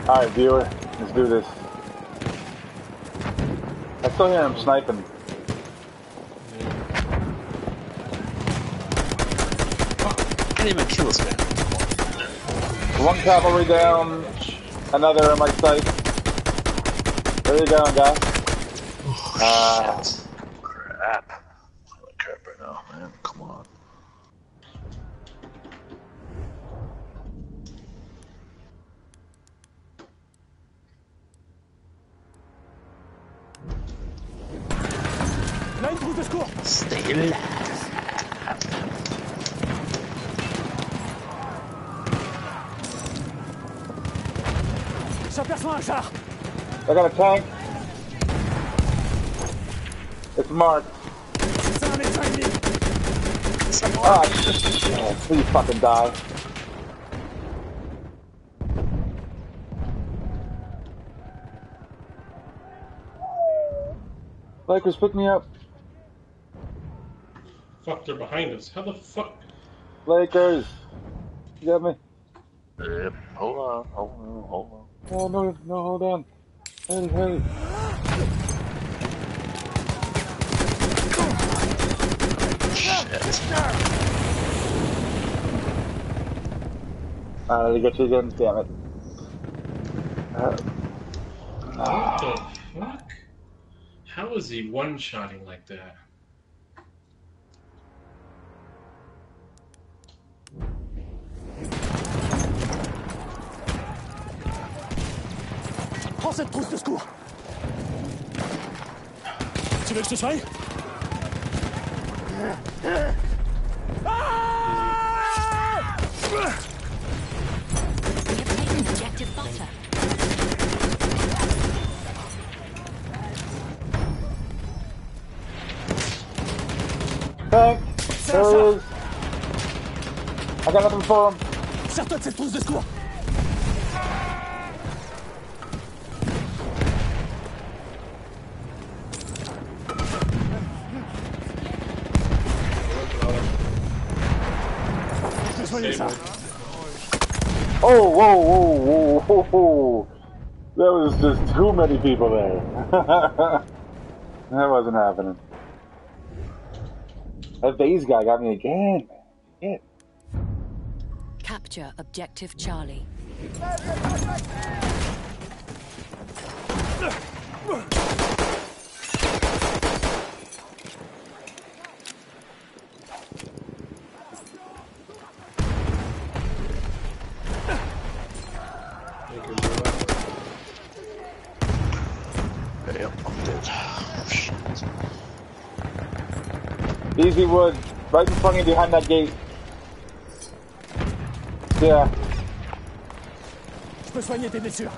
Alright, viewer, let's do this. I still hear him sniping. Can't even kill this guy. One cavalry down, another in my sight. Where you going, guy? Uh, Shit. I got a tank. It's marked. C'est un médecin ennemi Ah, shit. Please fucking die. Lakers, pick me up. Fuck, they're behind us. How the fuck? Lakers. You got me? Yep. Hold on. Hold on. Hold on. Oh, no, no, hold on. Hey, hey. Shit. Uh, did I get you again? Damn it. Uh, What the fuck? How is he one-shotting like that? Prends cette trousse de secours Tu veux que je te soigne butter. tank. There he is. I got nothing for him. Sers-toi de cette trousse de secours Je vais soigner ça. Oh, whoa, whoa, whoa, whoa, whoa. There was just too many people there. that wasn't happening. That vase guy got me again. Shit. Capture objective Charlie. he was right in front of you behind that gate. Yeah. Je peux soigner tes blessures.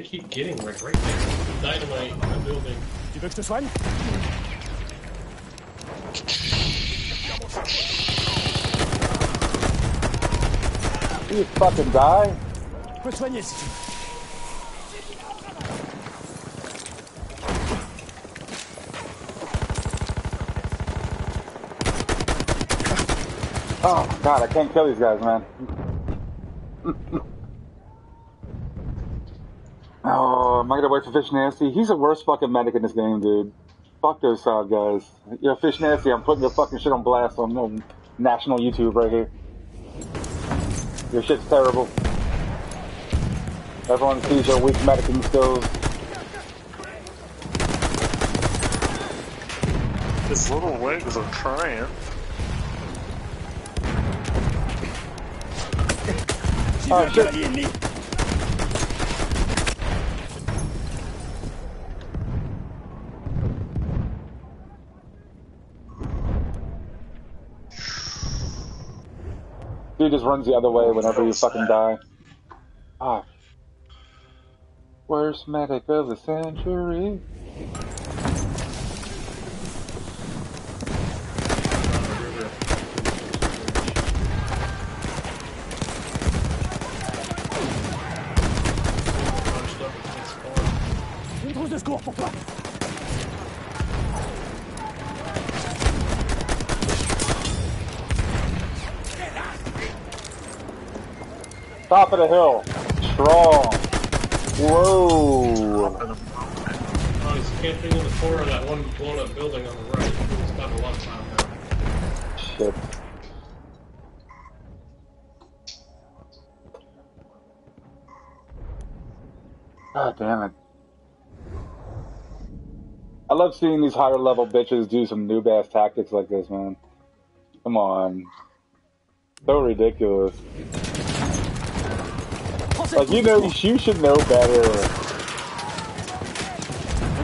They keep getting like right next to the dynamite in the building? Tu veux que je te You fucking die. Je peux te soigner si tu veux. Oh god, I can't kill these guys, man. oh, am I gonna wait for Fish Nasty? He's the worst fucking medic in this game, dude. Fuck those side guys. Yo, Fish Nasty, I'm putting your fucking shit on blast on no national YouTube right here. Your shit's terrible. Everyone sees your weak medicing skills. His little legs are trying. J'y Oh, vais shit. Dude just runs the other way whenever you fucking die. Ah. Worst medic of the century. Bunched up against spawn. Une trousse de secours pour toi Top of the hill. Strong. Whoa. Oh, he's camping in the corner of that one blown up building on the right. He's got a lot of time now. Shit. God damn it. I love seeing these higher level bitches do some noob ass tactics like this, man. Come on. So ridiculous. Prends cette Like, you know, you should know better.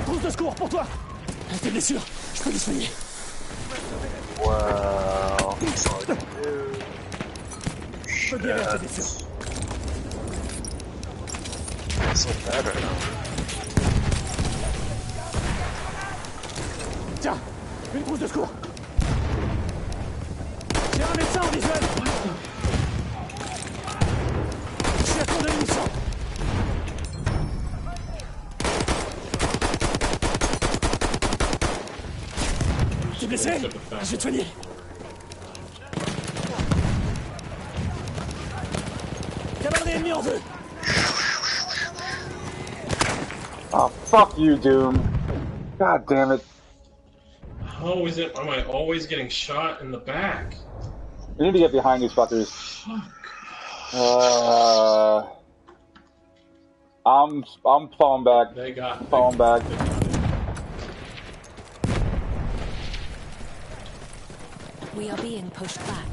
Trousse de secours pour toi Tes blessures, je peux les soigner. Wow. That's all you do. Je peux guérir tes blessures. So bad right now. Tiens, une trousse de secours. J'ai un médecin en visuel. Je suis à court de munitions. T'es blessé Je vais te soigner. Cavalerie ennemie en vue. Oh, fuck you, Doom. God damn it. How is it? Am I always getting shot in the back? We need to get behind these fuckers. Uh, I'm I'm falling back. They got. Falling back. They got it. We are being pushed back.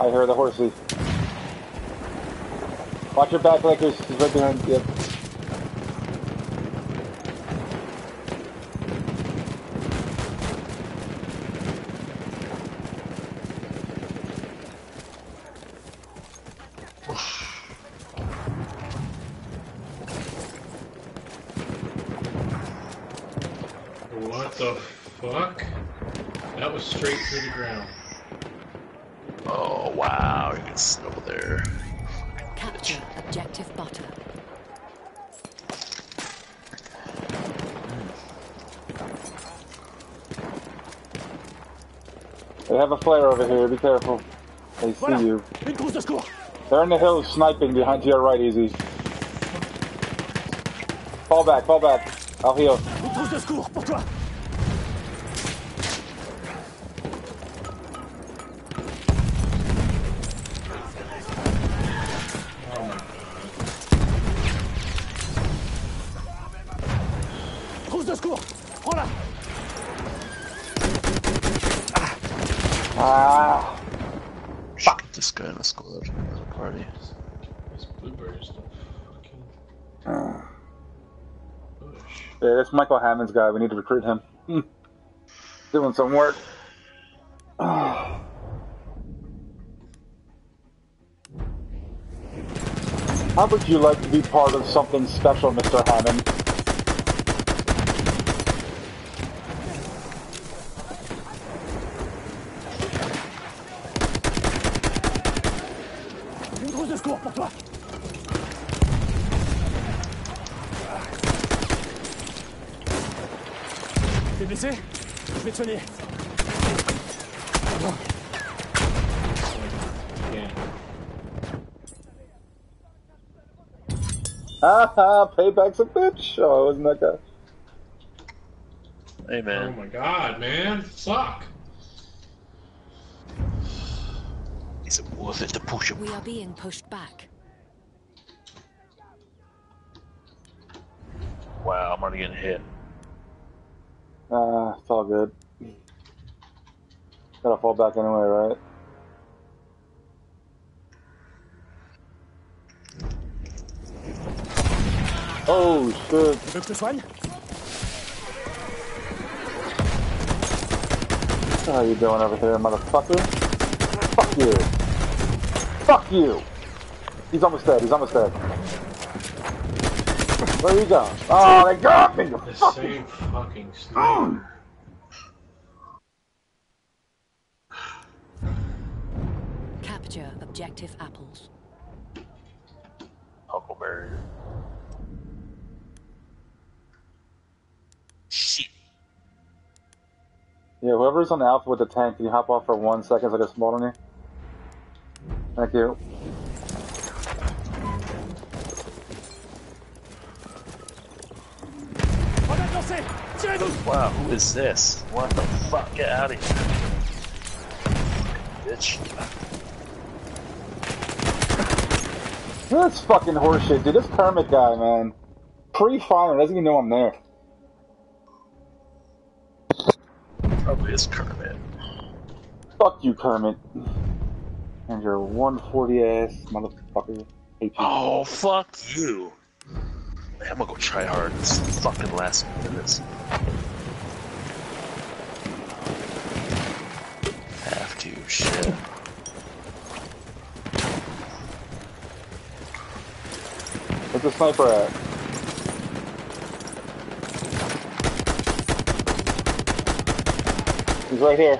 I hear the horsey. Watch your back, Lakers. He's right behind. Yep. What the fuck? That was straight through the ground. Oh, wow. You can snow there. Capture objective butter. They have a flare over here. Be careful. They see you. Une trousse de secours. They're in the hills sniping behind to your right, easy. Fall back, fall back. I'll heal. Une trousse de secours pour toi. Ah. Fuck. This guy in the squad. The party. This bluebird is the fucking Uh, yeah, that's Michael Hammond's guy. We need to recruit him. Doing some work. How would you like to be part of something special, Mr. Hammond? Une trousse de secours pour toi. T'es blessé Je vais te soigner. Yeah. Haha, payback's a bitch. Oh, wasn't that guy? Hey man. Oh my god, man. Suck. Is it worth it to push him? We are being pushed back. Wow, I'm already getting hit. Uh, it's all good. Gotta fall back anyway, right? Oh shit. Tu veux que je te soigne How you doing over here, motherfucker? Fuck you. Fuck you. He's almost dead. He's almost dead. Where are you going? Oh, they got me. The Fucking. same fucking sniper. Capture objective apples. Huckleberry. Shit. Yeah, whoever's on the alpha with the tank, can you hop off for one second so I can spawn on you? Thank you. On a Tirez vous Wow, who is this? What the fuck? Get out of here. Bitch. That's fucking horseshit, dude. This Kermit guy, man. Pre-firing, doesn't even know I'm there. Oh, Probably is Kermit. Fuck you, Kermit. And your 140 ass motherfucker. You. Oh, fuck you. Man, I'm gonna go try hard this fucking last minutes. Have to, shit. Where's the sniper at? He's right here.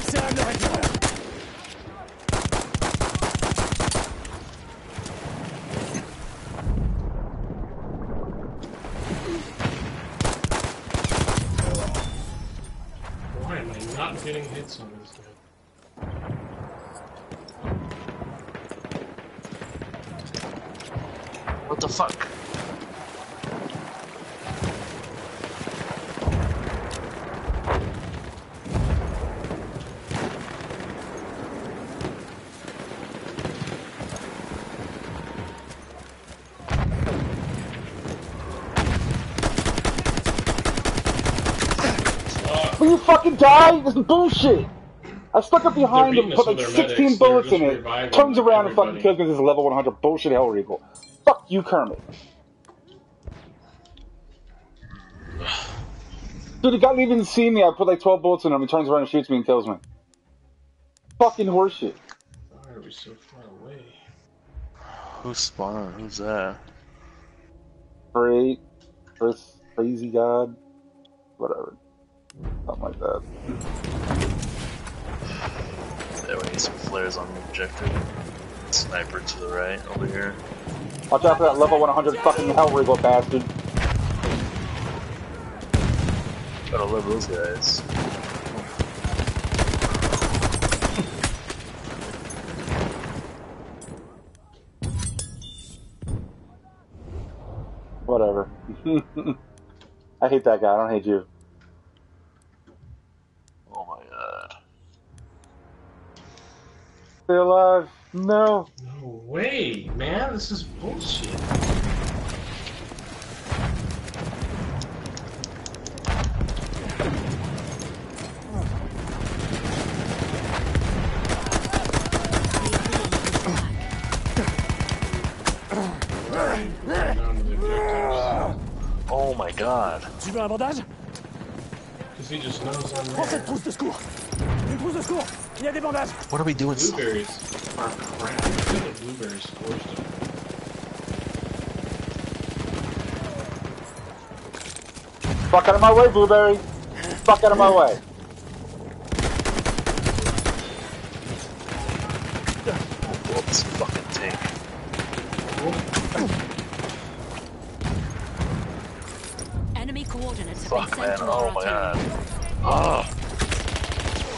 C'est un de récupérer. Why am I not getting hits on this guy? What the fuck? Will you fucking die? This is bullshit. I stuck up behind him, beating put like 16 medics. bullets in just it, turns around and fucking kills me with his level 100 bullshit Hellriegel. Fuck you, Kermit. Dude, the guy didn't even see me. I put like 12 bullets in him. He turns around and shoots me and kills me. Fucking horseshit. Why are we so far away? Who's spawned? Who's that? Great. Chris, crazy god. Whatever. Something like that. There, we need some flares on the objective. Sniper to the right over here. Watch out for that level 100 fucking Hellriegel bastard. Gotta love those guys. Whatever. I hate that guy. I don't hate you. stay alive. No. No way, man. This is bullshit. Oh my god. Tu veux un bandage? Prends cette trousse de secours. Une trousse de secours. Il y a des bandages. What are we doing? Blueberries are crap. Look at the blueberries scorched them. Fuck out of my way, Blueberry! Fuck out of my way! Oh, Blow up this fucking tank. Enemy coordinates have Fuck, been man. sent to oh, our Oh my god. artillery. Oh,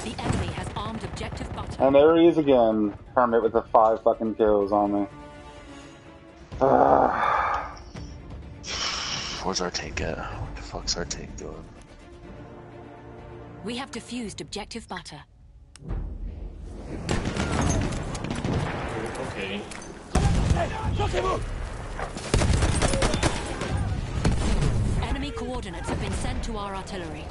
The enemy has armed objective butter. And there he is again, Hermit with the five fucking kills on me. Ah. where's our tank at? What the fuck's our tank doing? We have defused objective butter. Okay. Enemy coordinates have been sent to our artillery.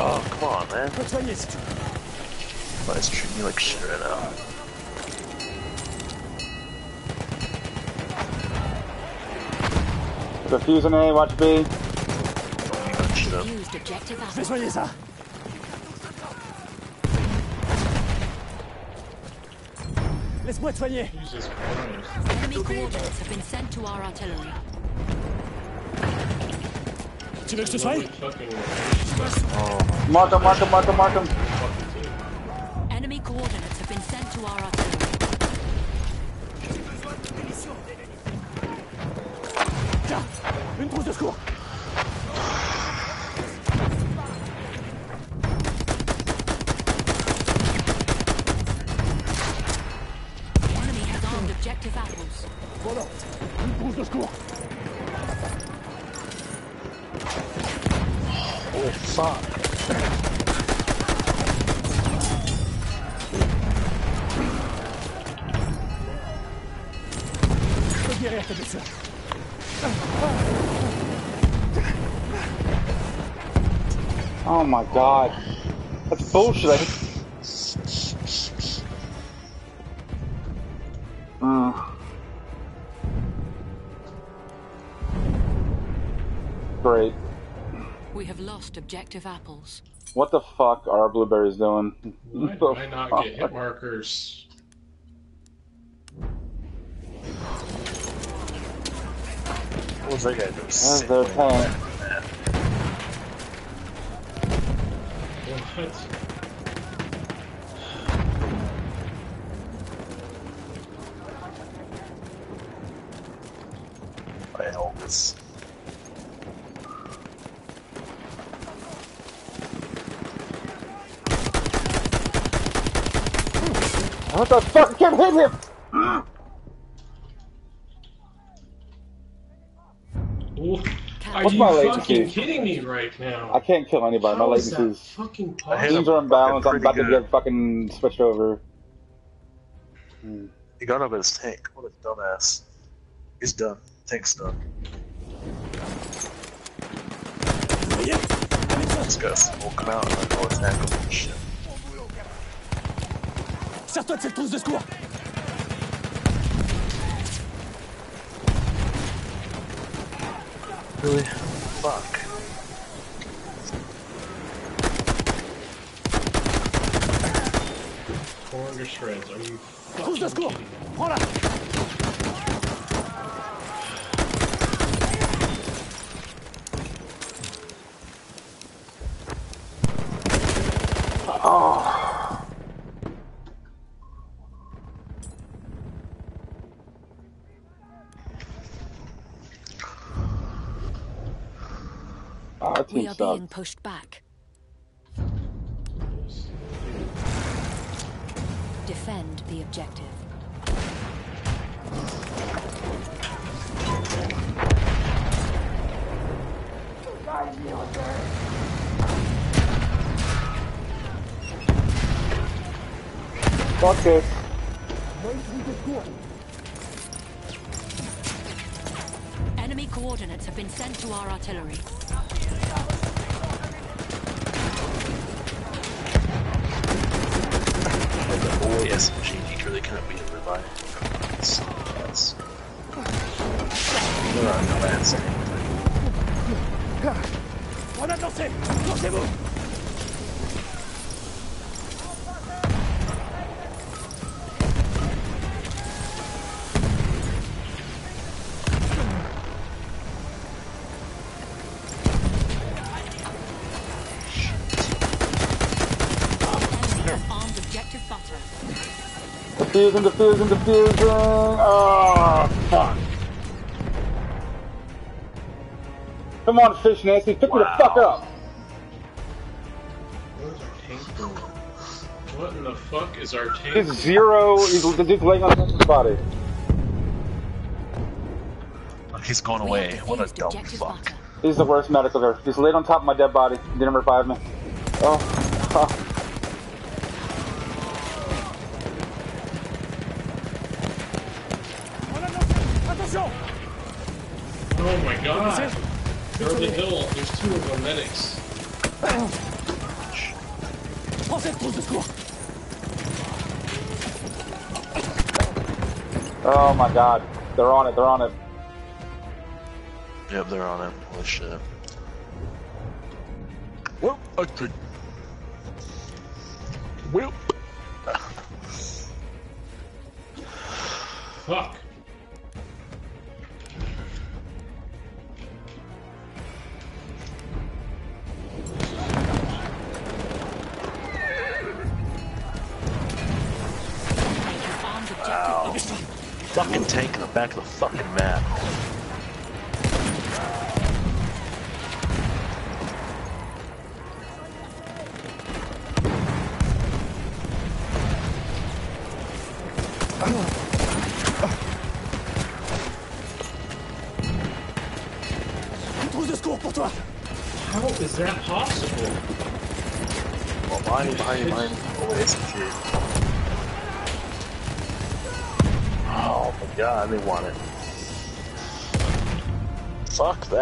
Oh, come on, man. Peux te soigner si. Why is treating me like shit right now? Defusing A, watch B. Shit up. Defused objective Je vais apple. soigner ça. Laisse-moi te soigner. Jesus Christ. Enemy coordinates have been sent to our artillery. Tu veux que je te Mark him, mark him, mark him, mark him. Enemy coordinates have been sent to our artillery. Tiens, une trousse de secours. My god. That's bullshit. I... Mm. Great. We have lost objective apples. What the fuck are our blueberries doing? Why The did I not fuck? get hit markers? What was that guy doing? That's their tank. What? I held this. What the fuck? I can't hit him! Ooh. Are What's you my fucking kidding me right now? I can't kill anybody. My How is that latency's. fucking I hit possible? Teams are unbalanced. I'm pretty about to get fucking switched over. He got up his tank. What a dumbass. He's done. Tank's done. This guy's will come out and then go attack him and shit. Sers-toi de cette trousse de secours. Really? Fuck. Torn to shreds. Are you Trousse de fucking secours. kidding me? Prends-la. Our We team are sucks. being pushed back. Defend the objective. Fuck this. Enemy coordinates have been sent to our artillery. Oh, yes, SMG, he really couldn't be a revive. Yes. There are no answer. On a dansé Lancez-vous Defusing, defusing, defusing. Oh, fuck. Come on, fish nasty, pick me the fuck up. Where's our tank going? What in the fuck is our tank? He's zero. He's the dude's laying on top of his body. He's going away. What a dumb fuck. He's the worst medical guard. He's laid on top of my dead body. Didn't revive me. Oh, oh. Attention Oh my god! They're on the hill. There's two of them medics. Prends cette trousse de secours oh my god. They're on it, they're on it. Yep, they're on it. Holy shit. Whoop! I could.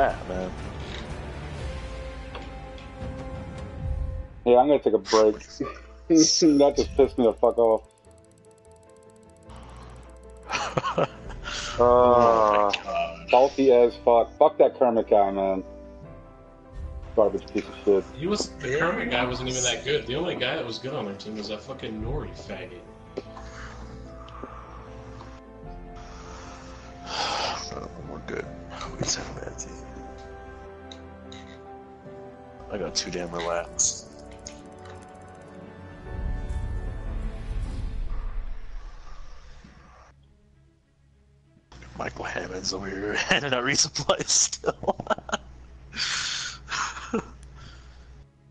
That, man. Yeah, I'm gonna take a break. that just pissed me the fuck off. Uh, salty as fuck. Fuck that Kermit guy, man. Garbage piece of shit. He was the current guy wasn't even that good. The only guy that was good on their team was that fucking Nori faggot. Oh, we're good. We just have a bad team. I got too damn relaxed. Michael Hammond's over here handing out resupplies still.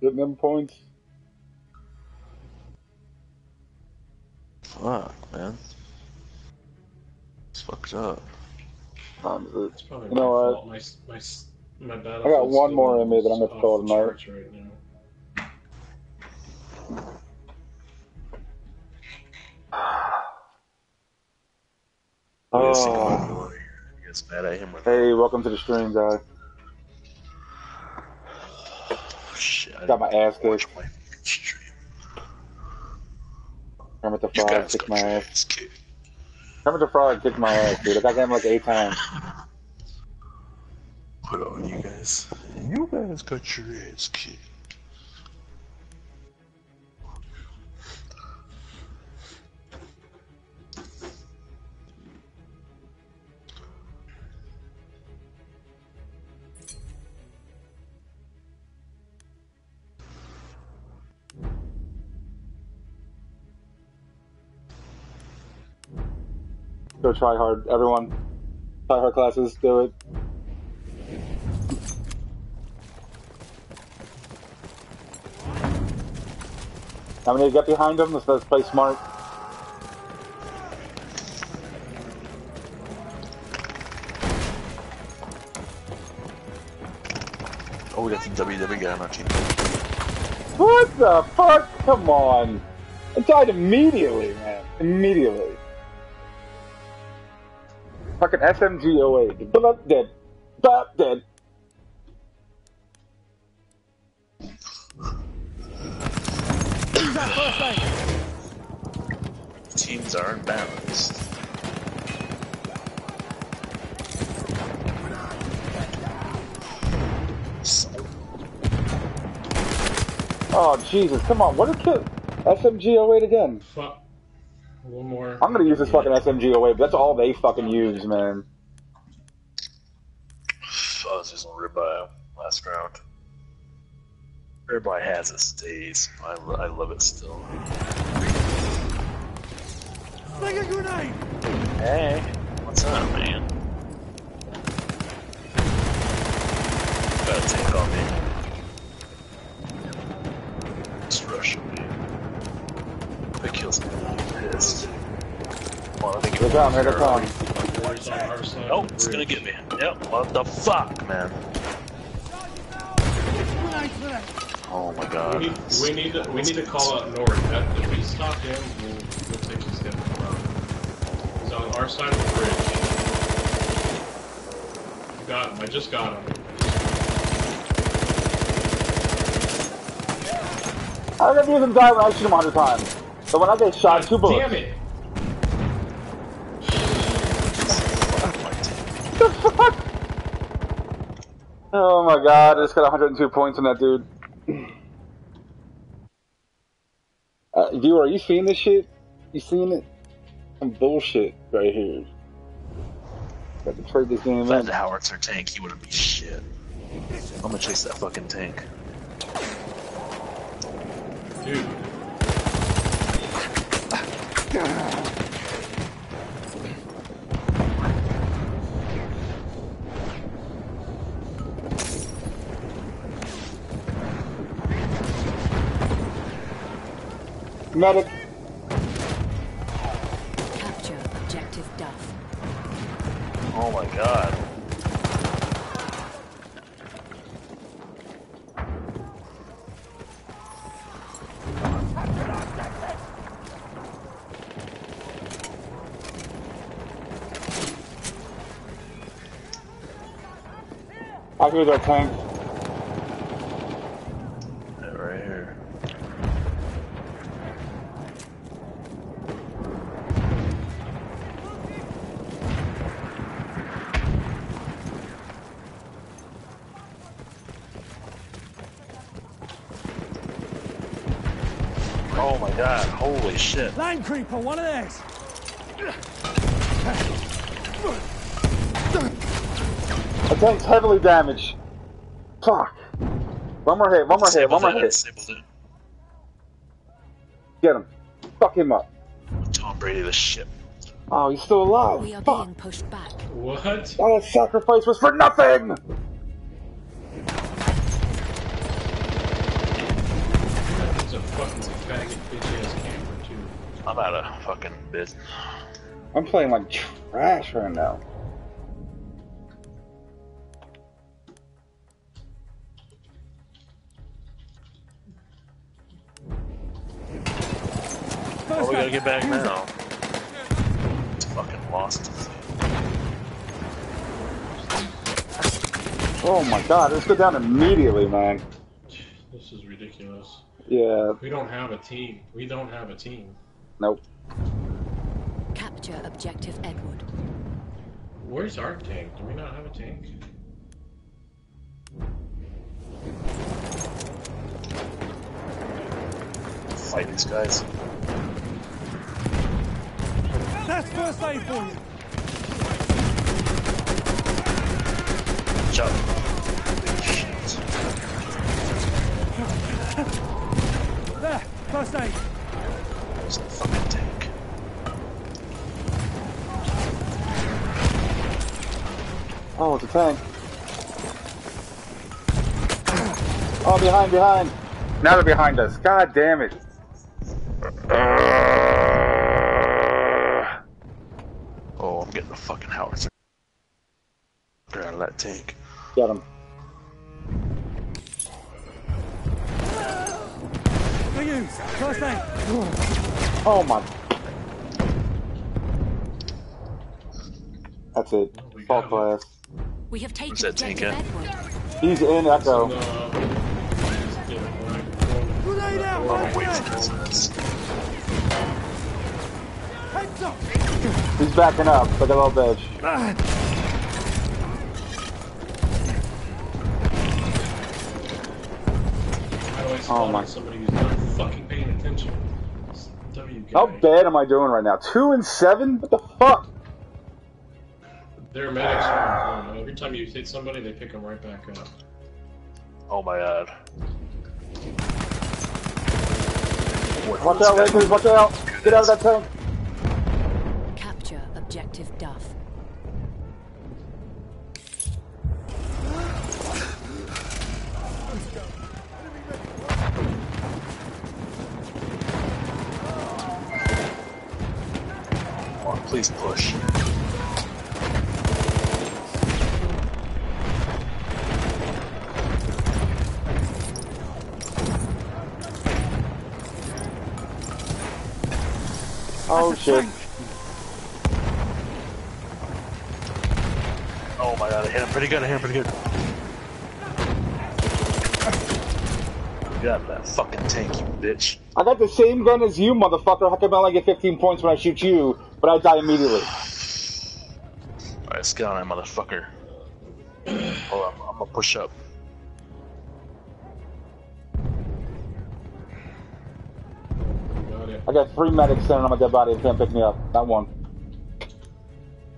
Getting them points. Fuck, man. It's fucked up. Um, It's probably You my know what? My my s- my bad. I got one more in me that I'm gonna throw tonight. Right now. Oh. He gets mad at him when Hey, welcome to the stream, guys. Oh, shit. I Got my ass watch kicked. my stream. Kermit the Frog guys kicked my ass. ass kicked. Kermit the Frog kicked my ass, dude. I got him like eight times. Put on you guys. You guys got your ass kicked. Go try hard, everyone. Try hard classes, do it. I'm gonna get behind him. Let's, let's play smart. Oh, we got the WW guy on our team. What the fuck? Come on. I died immediately, man. Immediately. Fucking SMG 08. Blah, dead. Blah, dead. teams are unbalanced. Oh Jesus! Come on, what a kill! SMG 08 again. Fuck. One more. I'm gonna use this fucking SMG 08. But that's all they fucking use, man. Oh, I was using ribeye last round. Ribeye has its days. I, I love it still. Fling a grenade! Hey, what's up, man? Got a tank on me. Just rushing me. That kills me. I'm pissed. Well, I think They're coming, they're coming. Warriors on our side Oh, of the it's gonna get me. Yep. What the fuck, man? Oh my god. We need, we need to we need to call out Nord. If we stop him, we'll, we'll take his step around. He's on our side of the bridge. I got him. I just got him. I never even die when I shoot him a hundred times. So when I get shot, two bullets. Damn it! the fuck? Oh my god, I just got 102 points on that dude. Uh, viewer, are you seeing this shit? You seeing it? Some bullshit right here. Got to trade this game If I had the howitzer tank, he wouldn't be shit. I'm gonna chase that fucking tank. Dude. Medic. I hear that tank. Right here. Oh my god, holy shit. Land creeper, one of theirs! Tank's heavily damaged. Fuck. One more hit, one more hit, one more hit. Get him. Fuck him up. Tom Brady the ship. Oh, he's still alive. We are Fuck. being pushed back. What? All that sacrifice was for nothing! It's a fucking faggot ass camper too. I'm out of fucking business. I'm playing like trash right now. Gotta get back now. Fucking lost. Oh my god, let's go down immediately, man. This is ridiculous. Yeah, We don't have a team. We don't have a team. nope. Capture objective Edward. Where's our tank? Do we not have a tank? Fight these guys. That's first aid for you! Jump. There, first aid! There's oh, the fucking tank. Oh, it's a tank. Oh, behind, behind. Now they're behind us. God damn it. Oh, I'm getting the fucking howitzer. Get out of that tank. Get him. For you, first aid! Oh my. That's it. we Fault class. We have taken that tank objective at? Edward. He's in Echo. No. Just get it. Grenade out, right wait there! for this. Heads up! He's backing up like a little bitch. How do I spotted my- somebody who's not fucking paying attention. W. How bad am I doing right now? Two and seven? What the fuck? Their medics are on. Every time you hit somebody, they pick them right back up. Oh my god. Watch out, Lakers, watch out! Get out of that tank! Capture objective Duff. Come on, please push. Oh shit. Oh my god, I hit him pretty good, I hit him pretty good. Get out that fucking tank, you bitch. I got the same gun as you, motherfucker. How come I only get 15 points when I shoot you, but I die immediately? Alright, let's get on that motherfucker. Hold on, I'm gonna push up. Got. I got three medics standing on my dead body and can't pick me up. Not one.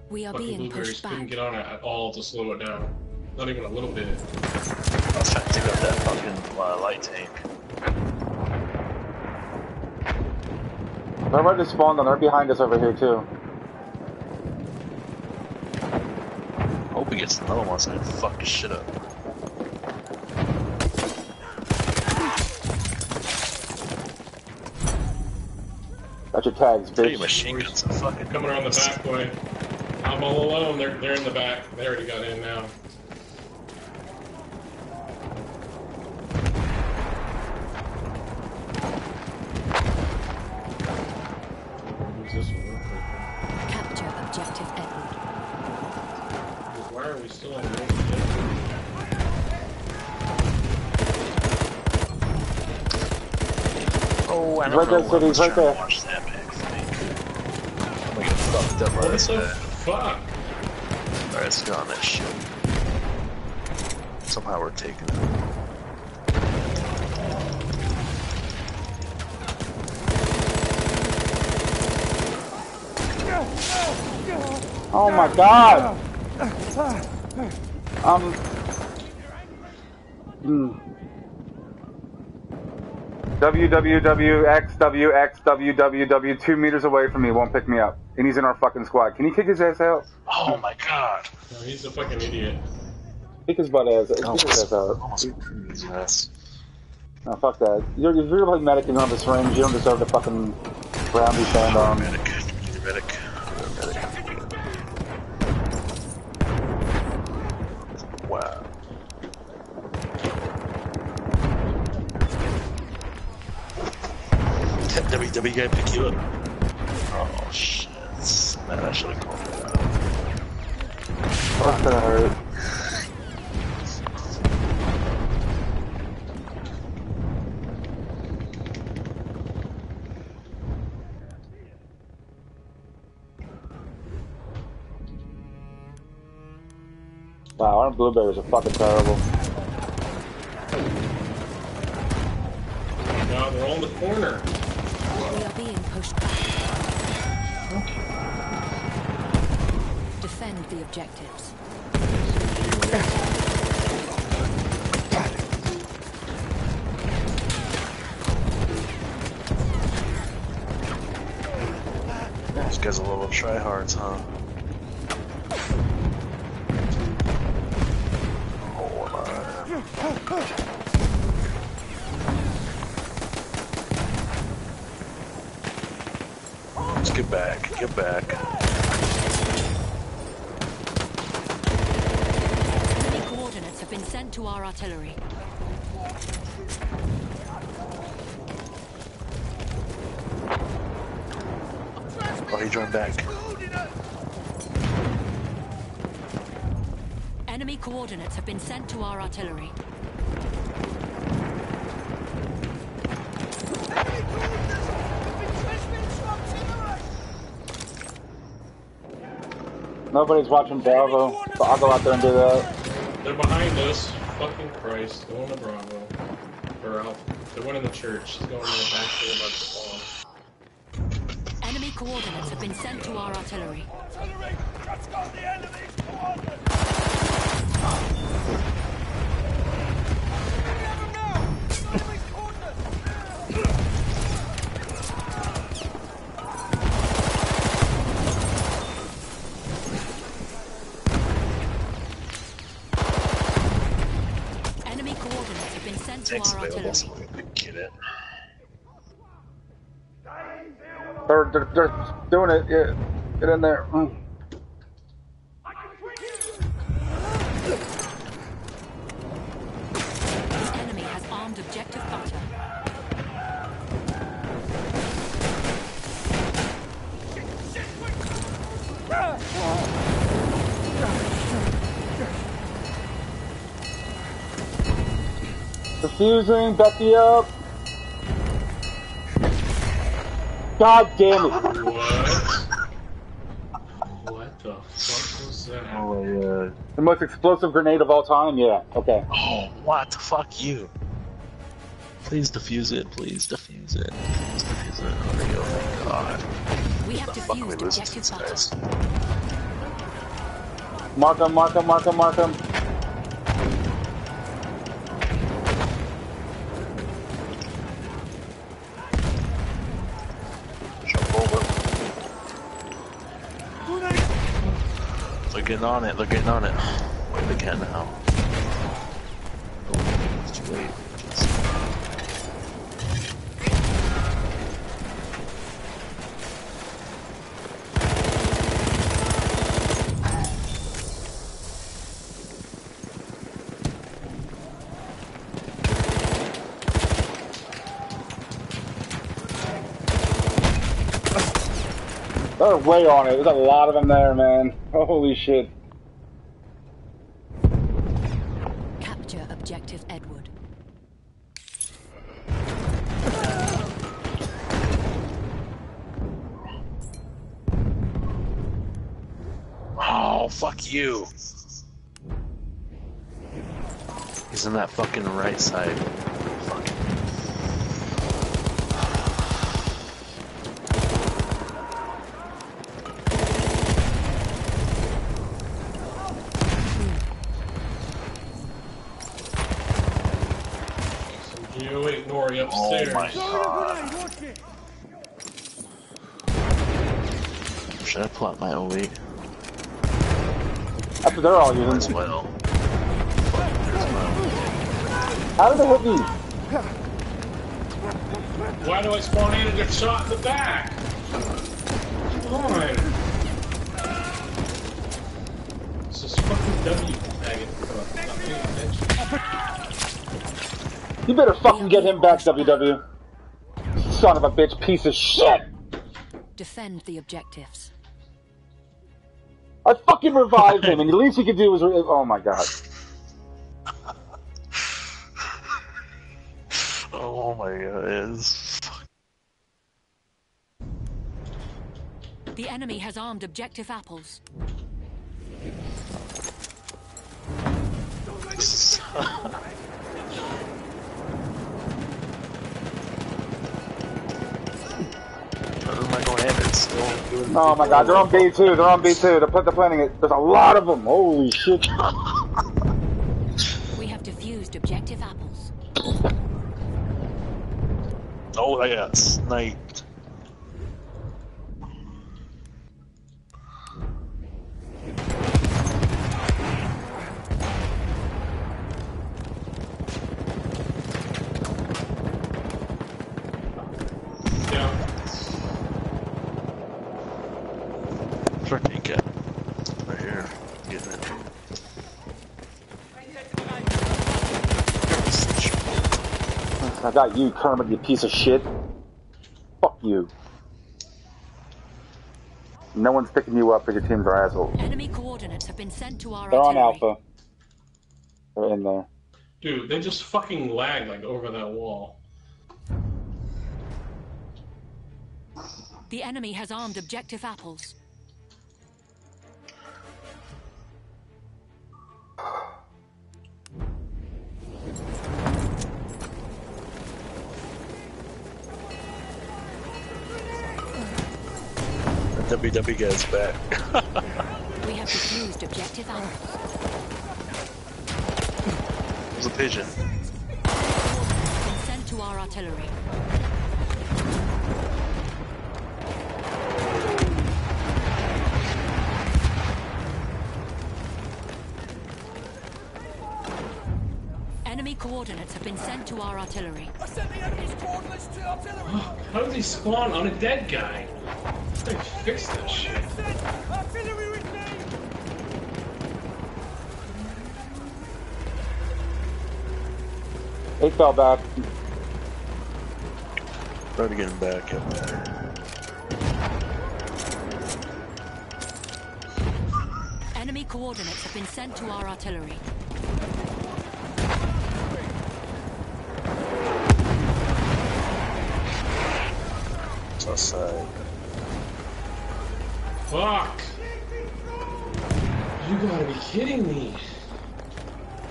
We are Fucking being blueberries pushed couldn't get on it at all to slow it down. Not even a little bit. I was trying to take out that fucking uh, light tank. They're ready to spawn, though. They're behind us over here, too. Hope he gets another one so I can fuck his shit up. Got your tags, Tell you bitch. machine guns and fucking Coming around the back way. I'm all alone. They're they're in the back. They already got in now. Who's this one? Real quick. Capture objective Edward. Why are we still on the road? Oh, I Right there, know. City, I was right trying to there. watch that back thing. I'm gonna get fucked up by What this the guy. Fuck? Alright, let's get on that shit. Somehow we're taking it. Oh my god! Um. Hmm. WWWXWXWWW two meters away from me won't pick me up. And he's in our fucking squad. Can you kick his ass out? Oh my god. No, he's a fucking idiot. Kick his butt ass. Oh. Kick his ass out. Oh, almost his ass. No, fuck that. You're, if you're like medic and you don't the syringe, you don't deserve the fucking ground you stand on. Medic. Need a medic. Medic. Wow. That WW guy pick you up. Oh shit. Man, I should have called that out. Fuck that hurt. Wow, our blueberries are fucking terrible. No, they're all in the corner. We are being pushed back. Defend the objectives. These guys are little tryhards, huh? Let's get back, get back. Enemy coordinates have been sent to our artillery. Oh, he joined back. Enemy coordinates have been sent to our artillery. Nobody's watching Bravo, so I'll go out there and do that. They're behind us. Fucking Christ. Going to Bravo. Or Alpha. The one in the church. He's going in the back door by the spawn. Enemy coordinates have been sent to our artillery. Enemy They're, they're, they're doing it. Yeah. Get in there. Mm. The enemy has armed objective butter. Defusing, Becky up. God damn it. What? what the fuck was that? Oh my god. The most explosive grenade of all time? Yeah, okay. Oh, what? The fuck you. Please defuse it. Please defuse it. Please defuse it. Oh my god. We have The fuck are we defused listening to objective this butter. guys? Mark him, mark him, mark him, mark him. Getting on it. They're getting on it. They can now. It's too late. Just- way on it. There's a lot of them there, man. Holy shit. Capture objective Edward. Oh, fuck you. He's in that fucking right side. Fucking. Some Geo 8 Nori Oh upstairs. My god. Should I plot my 08? That's what they're all Might as using. well. Fuck, there's my How did they hit me? Why do I spawn in and get shot in the back? Come on. This is fucking W, faggot. Oh, not paying attention. You better fucking get him back, WW. Son of a bitch, piece of shit! Defend the objectives. I fucking revived him, and the least he could do was. Re- oh my god. Oh my god, it's The enemy has armed objective apples. Am I going in? It's still doing Oh my god, they're on B2, they're on B2, they're, put, they're planning it. There's a lot of them, holy shit. We have defused objective apples. Oh, I got sniped. Yeah. Where's our tank at? Right here. Getting it. I got you, Kermit, you piece of shit. Fuck you. No one's picking you up because your teams are assholes. Enemy coordinates have been sent to our They're on artillery. Alpha. They're in there. Dude, they just fucking lag like over that wall. The enemy has armed objective apples. WW guy's back. We have defused objective Alpha. There's a pigeon. Been sent to our artillery. Enemy coordinates have been sent to our artillery. I sent the enemy's coordinates to artillery. How did he spawn on a dead guy? They fix that shit. Artillery with. They fell back. Try to get him back up there. Enemy coordinates have been sent to our artillery. It's outside. Fuck! You gotta be kidding me.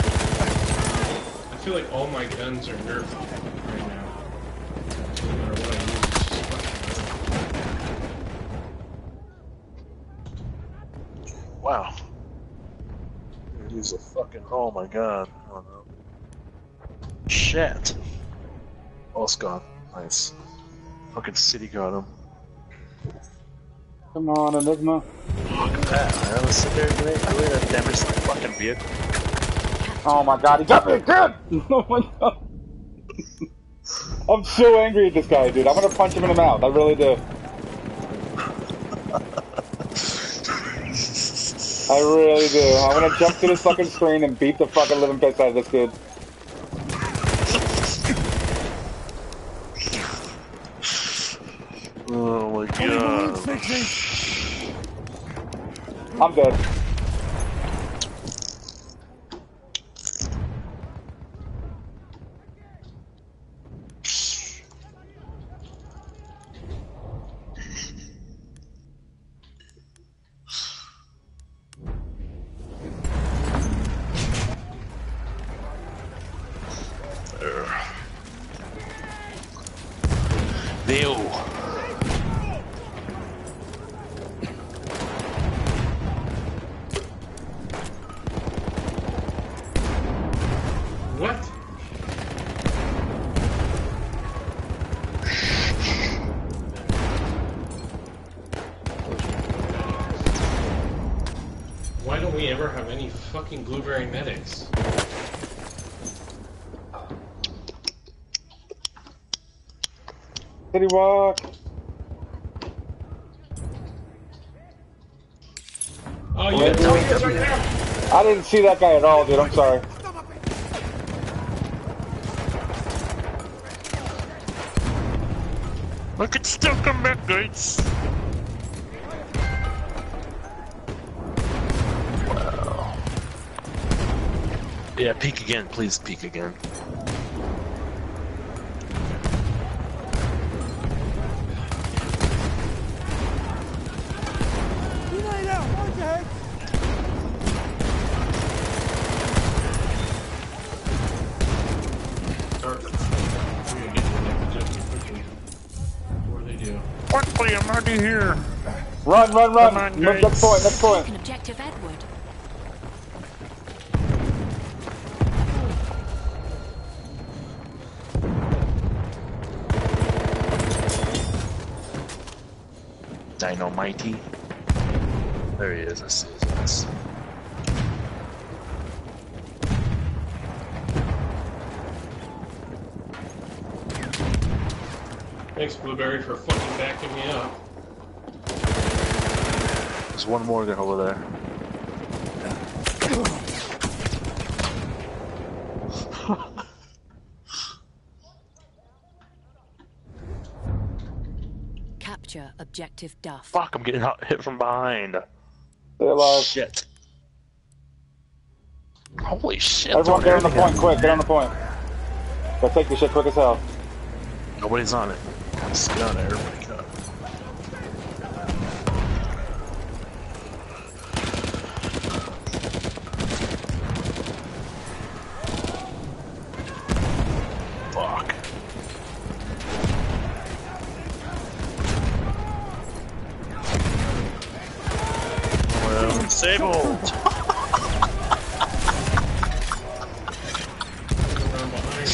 I feel like all my guns are nerfed right now. No matter what I use, it's just fucking Wow. He's a fucking. Oh my god. Oh no. Shit. Oh, it's gone. Nice. Fucking city got him. Come on, Enigma. Look at that, man. Let's sit there and wait. That damage the fucking vehicle. Oh my god, he got me again! Oh my god. I'm so angry at this guy, dude. I'm gonna punch him in the mouth. I really do. I really do. I'm gonna jump to this fucking screen and beat the fucking living piss out of this dude. Oh my god. I'm dead. Deu. What? Why don't we ever have any fucking blueberry medics? City walk. Oh, you got Tony's right there! I didn't see that guy at all, dude. I'm sorry. I could still come back, guys. Wow. Yeah, peek again, please peek again. Run, run, run. Come on, Move- guys. Next point, next point. Taken objective Edward. Dynamite. There he is. I see his ass. Thanks, Blueberry, for fucking backing me up. There's one more guy over there. Capture objective Duff. Fuck, I'm getting hit from behind. Stay alive. Shit. Holy shit. Everyone get on the point, quick. Get on the point. Gotta take this shit quick as hell. Nobody's on it. Just get on it, everybody get on it. Fuck. disabled. Around behind.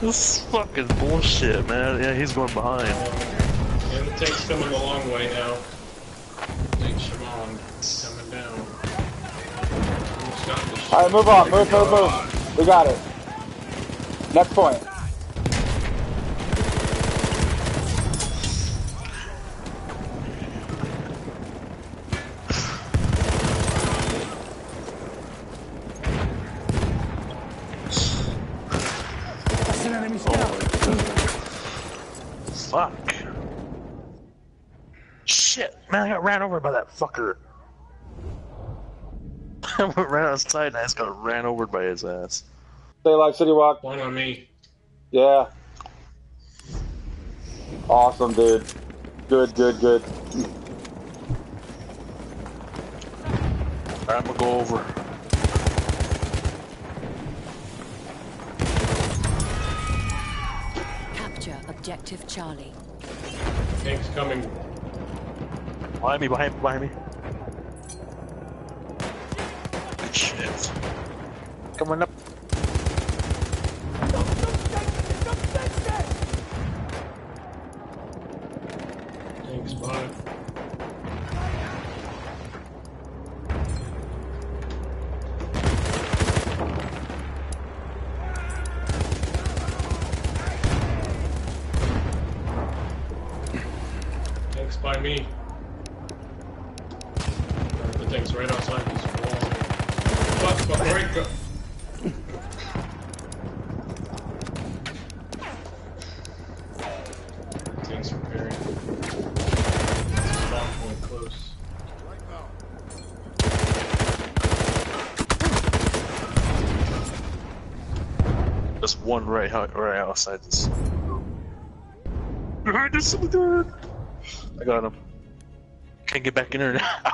This is fucking bullshit, man. Yeah, he's going behind. And the tank's coming a long way now. Tank Shimon coming down. Who's got this Alright, move on. Move, move, move. We got it. Next point. That's an enemy scout. Fuck. Shit, man, I got ran over by that fucker. I went right outside and I just got ran over by his ass. Stay alive, City Walk. One on me. Yeah. Awesome, dude. Good, good, good. I'm gonna go over. Capture objective Charlie. Tank's coming. Behind me, behind me, behind me. Good shit. Coming up. Thanks, spotted. Tank's by me. The tank's right outside this wall. Fuck, fuck, right, go. Tank's repairing. Spawn point close. There's one right, right outside this. Behind us, dude. I got him. Can't get back in there now. Get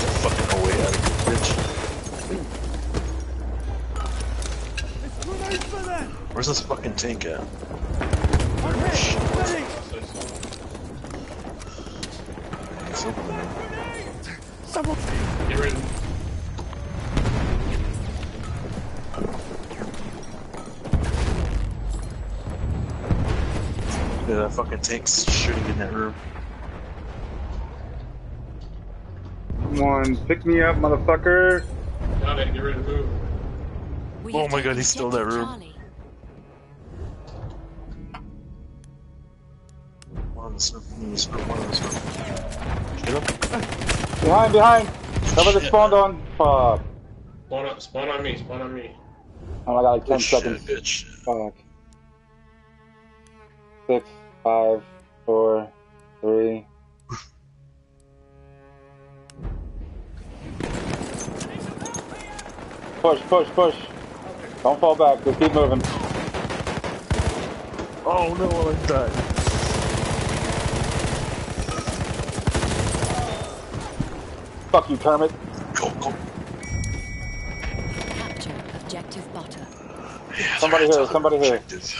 the fucking away out of here, bitch. Where's this fucking tank at? Yeah, that fucking tank's shooting in that room. Come on, pick me up, motherfucker. Got it, get ready to move. We Oh my God, taken he stole that room. Charlie. One on the surf, one on the surf, one on the. Get him. Behind, behind. Cover the Shit. spawn on. Fuck. Spawn on, spawn on me, spawn on me. Oh, I got like 10 Good shit, seconds. good shit. Fuck. Six, five, four, three. Push, push, push. Don't fall back. Just keep moving. Oh no, I died. Fuck you, Kermit. Go, go. Capture objective butter. Yeah, Somebody here, talking somebody here. objectives.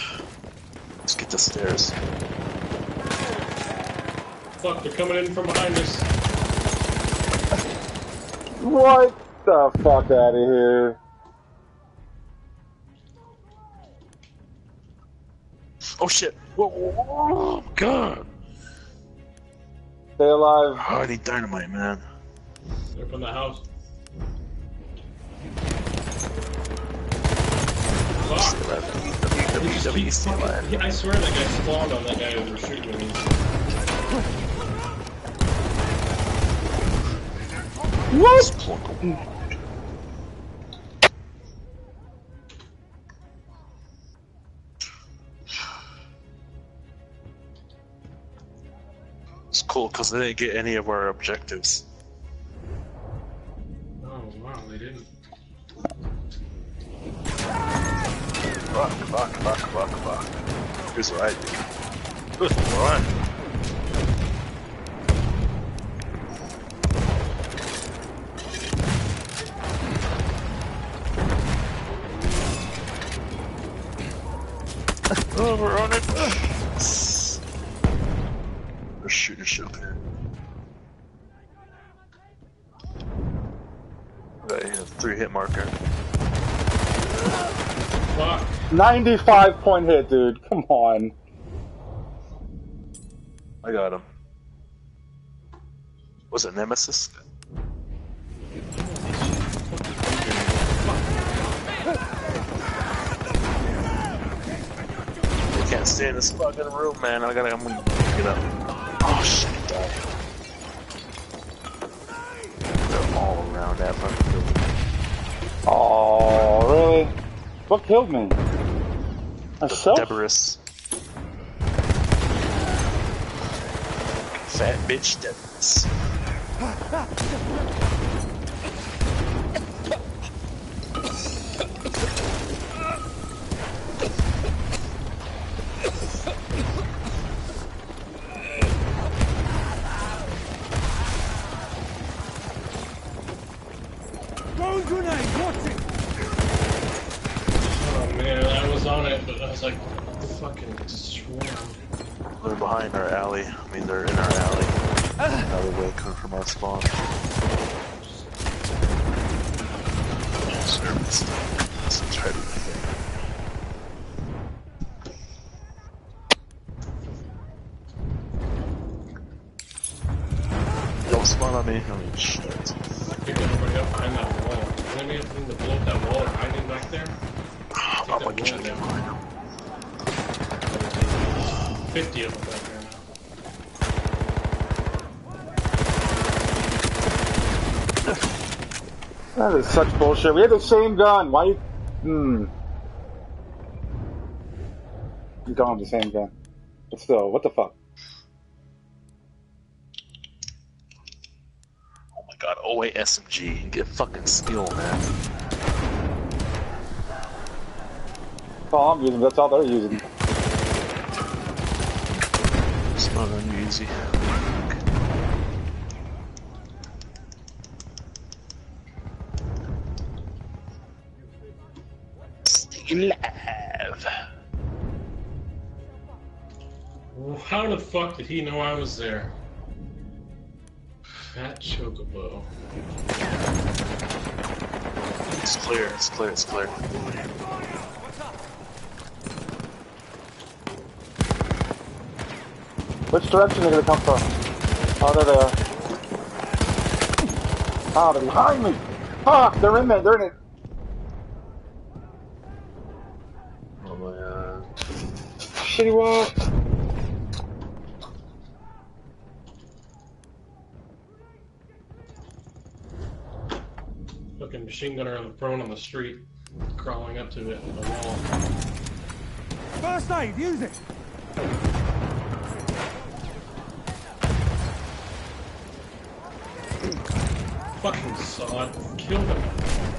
Let's the stairs. Fuck, they're coming in from behind us. What the fuck out of here? Oh shit! Whoa, whoa, whoa, God! Stay alive. Oh, I need dynamite, man. They're from the house. Fuck! WWE stay alive. Yeah, I swear that guy spawned on that guy who was shooting at me. What? It's cool because they didn't get any of our objectives. Oh wow, they didn't fuck, fuck, fuck, fuck, fuck. Here's what I do. Just run. oh, we're on it. There's shooting shit there. Right, three hit marker. Fuck. 95 point hit, dude. Come on. I got him. Was it Nemesis? I can't stay in this fucking room, man. I gotta, I'm gonna get up. Oh shit, I. They're all around that fucking building. Oh, really? What killed me? Myself? Deborahs. Fat bitch Deborahs. Such bullshit. We had the same gun. Why you... Hmm. You don't have the same gun. But still, what the fuck? Oh my god, OA SMG. Get fucking skill, man. That's all I'm using. That's all they're using. It's not uneasy. Stay how the fuck did he know I was there? Fat chocobo. It's clear, it's clear, it's clear. Which direction are they gonna come from? Oh, there they are. Oh, they're behind me! Fuck! They're in there, they're in it! Oh my god. Shitty wall! Fucking machine gunner on the prone on the street, crawling up to it on the wall. First aid, use it! Fucking sod. Kill him.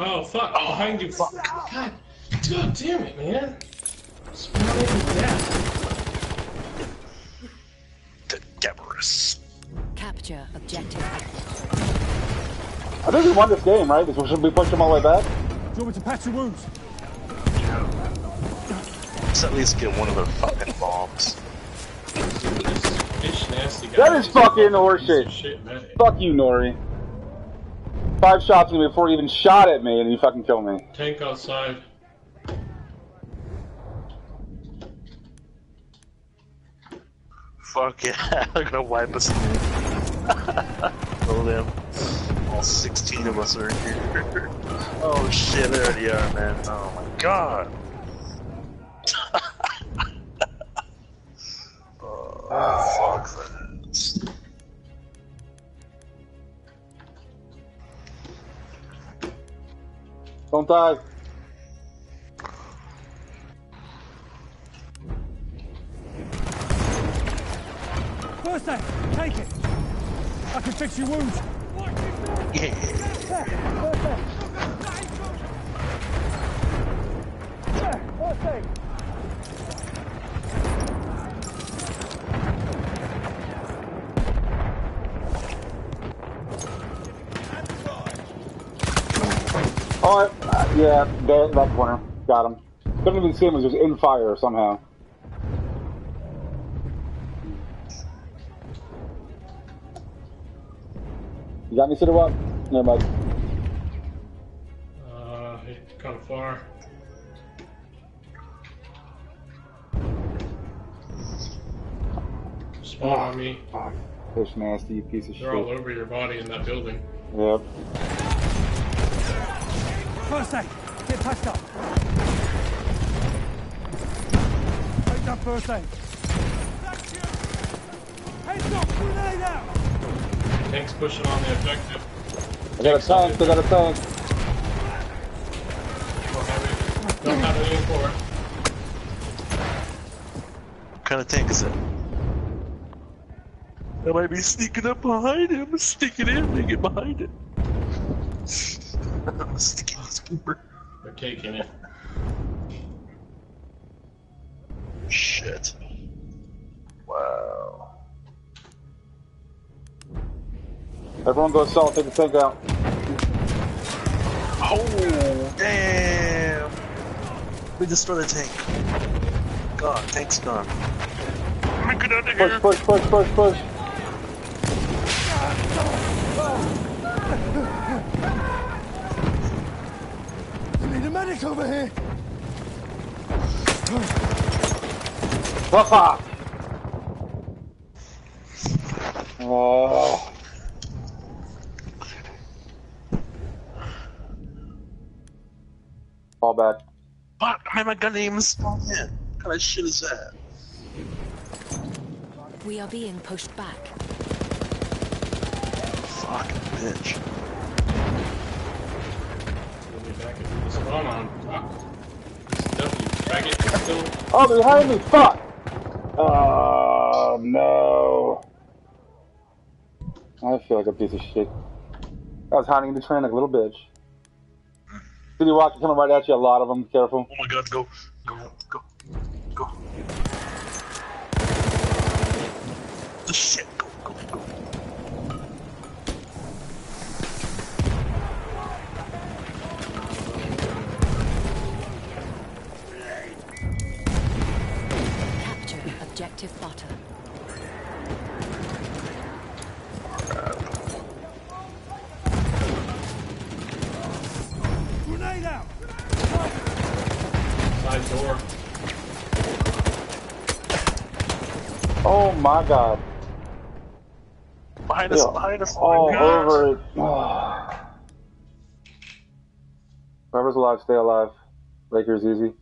Oh fuck! Oh, behind you! Fuck! God, God damn it, man! Spawn in death. The Deborahs. Capture objective. I think we won this game, right? Should we push them all the way back? Do you want me to patch your wounds? Let's at least get one of their fucking bombs. This fish nasty guy. That is fucking piece of horseshit. Shit, man. Fuck you, Nori. Five shots at me before he even shot at me and he fucking killed me. Tank outside. Fuck yeah, they're gonna wipe us. Kill them. All 16 of us are here. oh shit, there they are, man. Oh my god. oh, fuck that. Don't die. First aid, take it. I can fix your wounds. First aid. Oh, uh, yeah, that, that corner. Got him. Couldn't even see him, he was just in fire somehow. You got me, City Walk? Never mind. Uh, it's kind of far. Spawn on me. Fuck. Fish nasty, piece of They're all over your body in that building. Yep. First aid, get touched up. Take that first aid. Heads up, grenade out. Tank's pushing on the objective. I got a tank, I got a tank. Don't have it. Don't it. What kind of tank is it? I might be sneaking up behind him. Sneaking in, they get behind it. I'm sneaking this Cooper. They're taking it. Shit. Wow. Everyone go assault, take the tank out. Oh, damn. We destroyed the tank. God, tank's gone. Let me get out of Push, here. push, push, push, push. You a medic over here. Fuck! Oh. Fall back. Fuck, I my gun name is spawned in. What kind of shit is that? We are being pushed back. Fucking bitch. We'll be back into the on. Fuck. This W. Faggot is still. Oh, behind me! Fuck! Oh, no. I feel like a piece of shit. I was hiding in the train like a little bitch. City Walker coming right at you, a lot of them. Careful. Oh my god, go. Go, go, go. The shit, objective butter. Grenade out. Side door. Oh my god. Behind us, Yeah, behind us. all oh over it. Whoever's alive, stay alive. Lakers easy.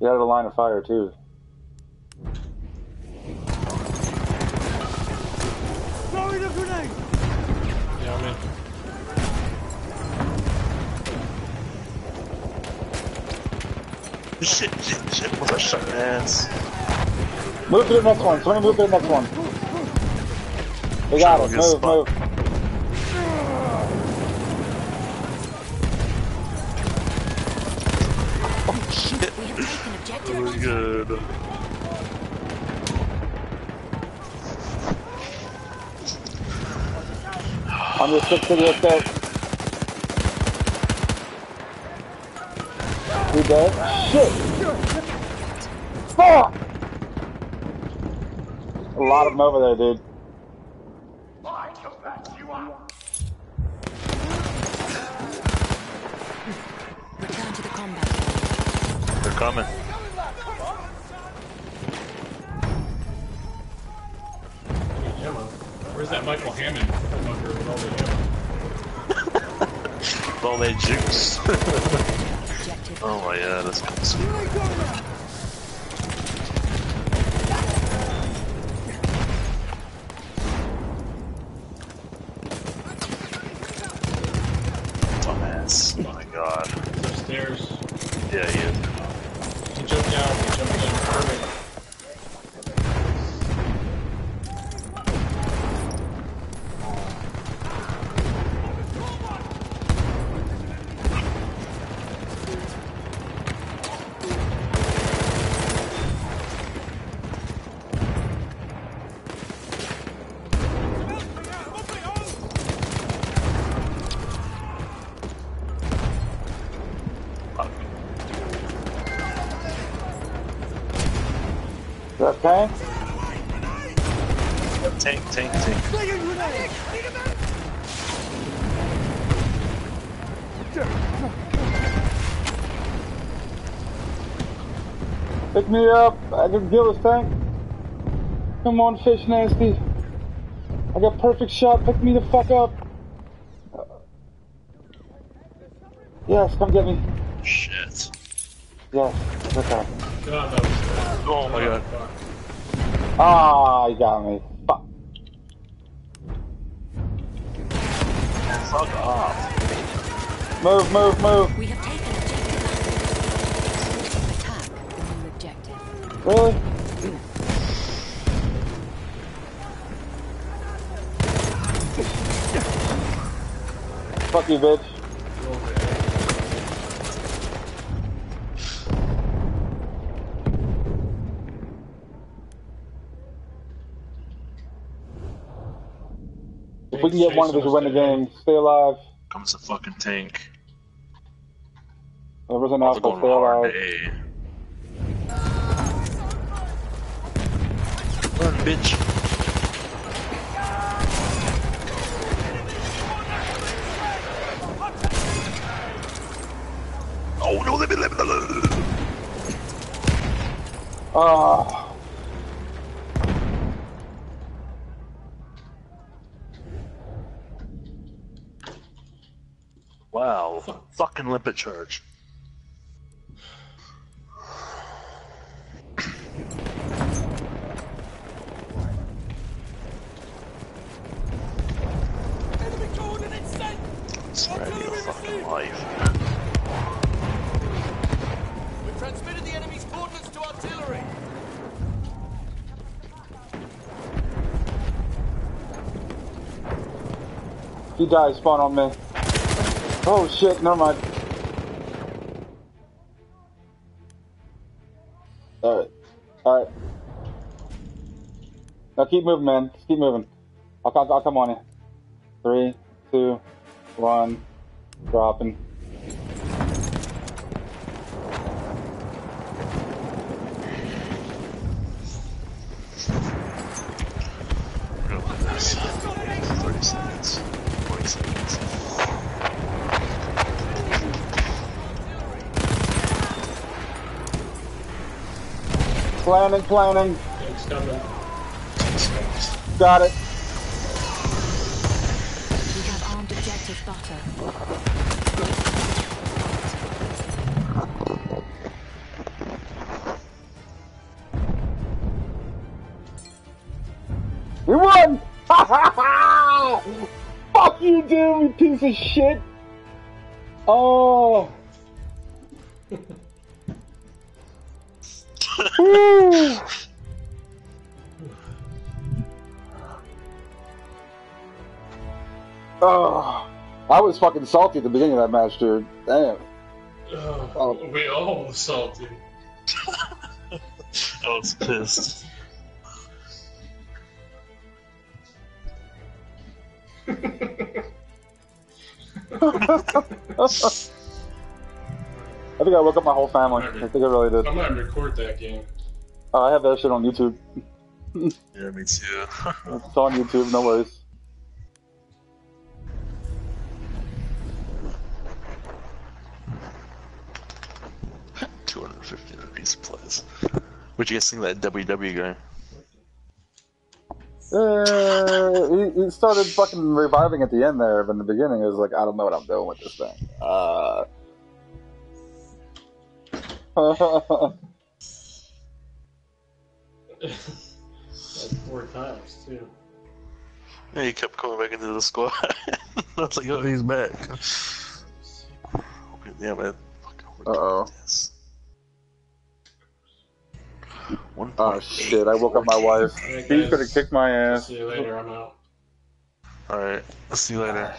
You had a line of fire too. Throwing a grenade. Yeah, I'm in. Shit, shit, shit. Was I shot ass? Move to the next one. Somebody move to the next one. They got us. Move, spot. move. Was butter. good. On your stick to the escape. You dead? Shit! Fuck! A lot of them over there, dude. Return to the combat. They're coming. Michael Hammond fucker with all the ammo. With all that juice. oh my god, that's kind of sweet. Dumbass. Oh my god. Upstairs. Yeah, he is. He jumped down. He jumped in. Perfect. Is that tank? Tank, tank, tank. Pick me up. I can kill this tank. Come on, fish nasty. I got perfect shot. Pick me the fuck up. Yes, come get me. Shit. Yes, okay. God, that was good. Oh my god. Ah, you got me. Fuck. Fuck off. Move, move, move. We have taken objective. Attack the new objective. Really? Fuck you, bitch. If we can one of these, we win the game. Stay alive. Comes a fucking tank. Whoever's an They're alpha, going stay hard. alive. Hey. Run, bitch. Oh no, let me, let me, let me. Ah. Wow. Fucking limpet charge. Spread your fucking life. We've transmitted the enemy's coordinates to artillery. He died, spawn on me. Oh shit, never mind. Now keep moving, man. Just keep moving. I'll, I'll, I'll come on you. Three, two, one, dropping. Real quick. 30 seconds. 20 seconds. Planning, planning. Got it. We have armed objective butter. We won! Ha ha ha! Fuck you, dude, you piece of shit! Oh! Woo! Oh, was fucking salty at the beginning of that match, dude. Damn. Oh, Oh. we all was salty. I was pissed. I think I woke up my whole family. I think I really did. I might record that game. Oh, I have that shit on YouTube. Yeah, me too. It's on YouTube, no worries. Fifty rupees plus. What you guys think of that WW guy? Uh, he, he started fucking reviving at the end there, but in the beginning, it was like, I don't know what I'm doing with this thing. Uh. Like four times too. Yeah, he kept coming back into the squad. That's like, oh, he's back. Yeah, man. Uh oh. One Oh shit! I woke up my wife. Alright, He's gonna kick my ass. See you later. I'm out. Alright, I'll see you later.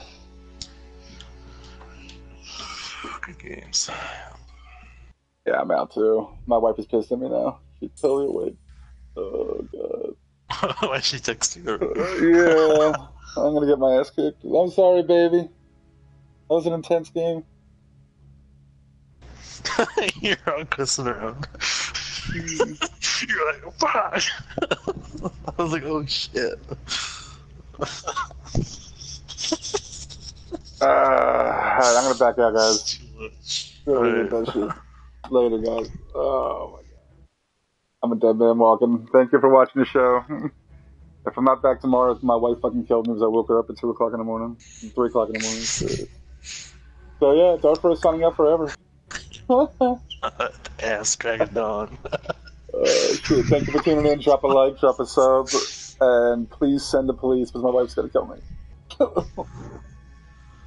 Good games. Yeah, I'm out too. My wife is pissed at me now. She's totally awake. Oh god. Why she texting her? yeah, I'm gonna get my ass kicked. I'm sorry, baby. That was an intense game. You're all cussing around. You're like, fuck! I was like, oh shit. Uh, alright, I'm gonna back out, guys. Really Alright. that shit. Later, guys. Oh my god. I'm a dead man walking. Thank you for watching the show. if I'm not back tomorrow, my wife fucking killed me because I woke her up at 2 o'clock in the morning. 3 o'clock in the morning. Shit. So yeah, DarthFro is signing up forever. Ass crack of dawn. Uh, thank you for tuning in. Drop a like, drop a sub, and please send the police because my wife's gonna kill me.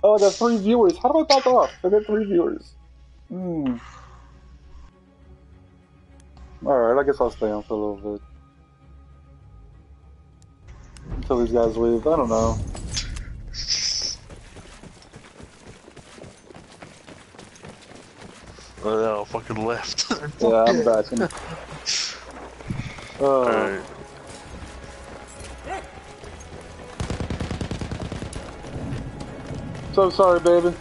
oh, I got three viewers. How do I back off? I got three viewers. Hmm. Alright, I guess I'll stay on for a little bit. Until these guys leave. I don't know. Oh, they all fucking left. Yeah, I'm back. Oh, Alright. so sorry, baby.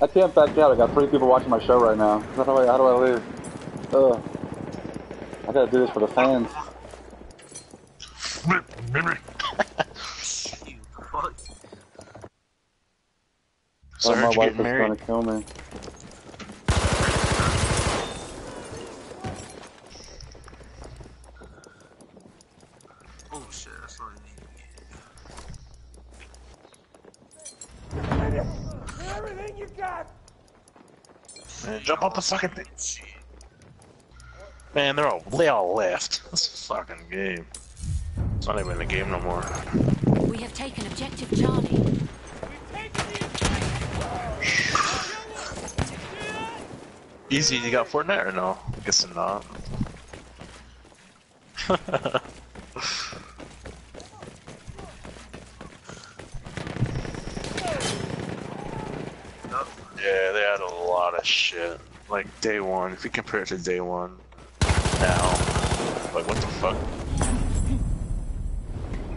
I can't back out. I got three people watching my show right now. How do I, how do I leave? Ugh. I gotta do this for the fans. So I my heard you wife getting is married. trying to kill me. Oh shit, that's not Everything you got! Man, jump up the fucking thing. Man, they're all they all left. This is a fucking game. It's not even a game no more. We have taken objective Charlie. Easy, you got Fortnite or no? Guessing not. yeah, they had a lot of shit. Like day one, if you compare it to day one, now, like what the fuck?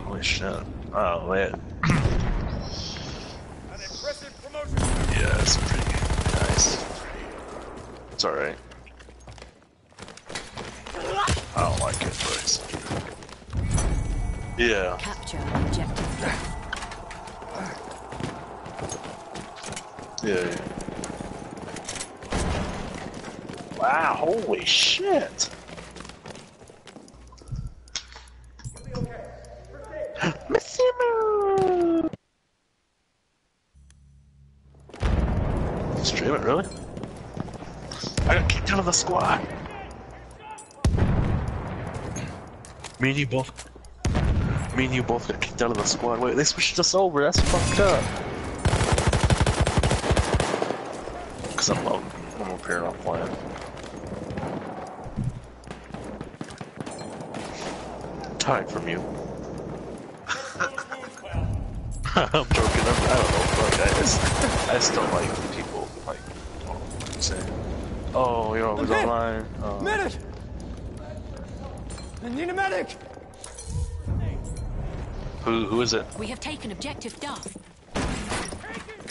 Holy shit! Oh man. Nice. It's alright. I don't like it, but. Yeah. Capture objective. Yeah, yeah. Wow, holy shit! Stream it, really? I got kicked out of the squad! Me and you both... Me and you both got kicked out of the squad. Wait, they switched us over, that's fucked up. Cause I'm up, I'm up here not playing. Tied from you. I'm joking. I'm, I don't know. Fuck, I just, I just don't like people like say, "Oh, you know, it was Okay. online." Uh, Medic! I need a medic! who who is it? We have taken objective Duff.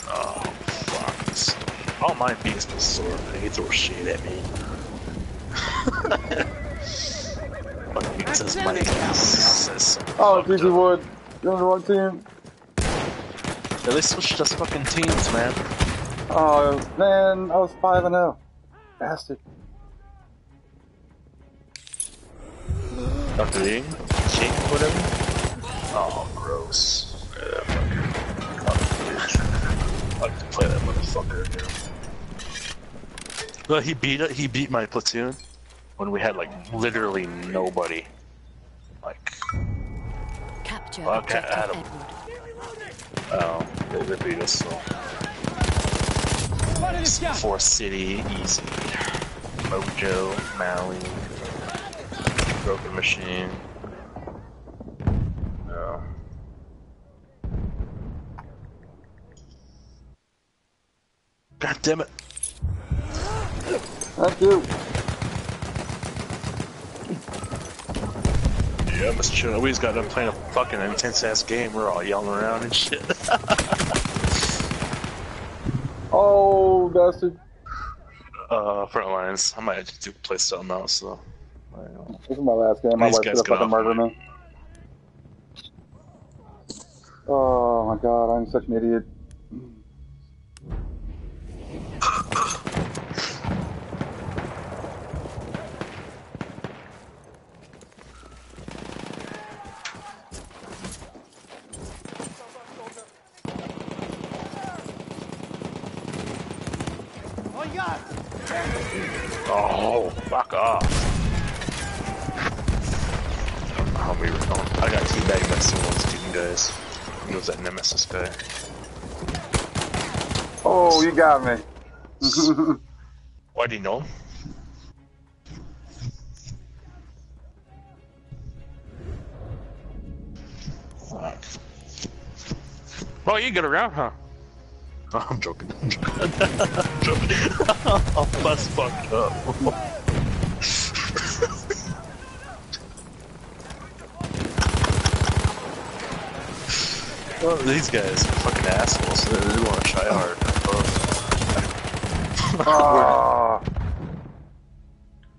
Oh, fuck. Oh, this- I don't mind sore, but he throws shit at me. Fuck me, says Mike. Says Oh, fucked Wood. You're on the wrong team. At least switch us fucking teams, man. Oh man, I was five and zero. Bastard. Dr. Ying? King, whatever? Oh, gross. Yeah, fucker. I like to play that motherfucker again. Well, he beat it. He beat my platoon when we had like literally nobody. Like, Capture Okay, Adam. Oh, they, they beat us. So. Force City, easy. Mojo, Maui, Broken Machine. No. God damn it. Thank you. Yeah, Mr. Chino, we just got done playing a fucking intense ass game. We're all yelling around and shit. Oh, bastard. uh, front lines. I might have to do play something else, so. I don't know. This is my last game. My These wife's guys gonna got fucking off murder me. Oh my god, I'm such an idiot. Oh, you got! Oh, fuck off. Those student guys. He was that Nemesis guy. Oh, you got me. Why do you know him? Oh, you get around, huh? Oh, I'm joking. I'm joking. I'm joking. that's fucked up. Oh, these guys are fucking assholes. They, they want to try hard. We ah.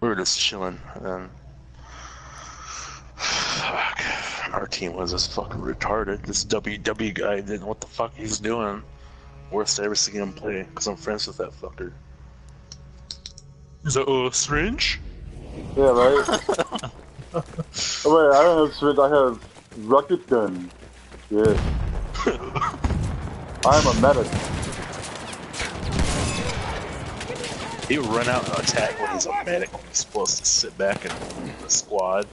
were just chilling, and then fuck, our team was just fucking retarded. This WW guy didn't know what the fuck he's doing. Worst I ever seen him play, because I'm friends with that fucker. Is that a syringe? yeah, right? oh, wait, I don't have syringe, I have rocket gun. Yeah. I'm a medic. He would run out and attack when he's a medic he's supposed to sit back in the squad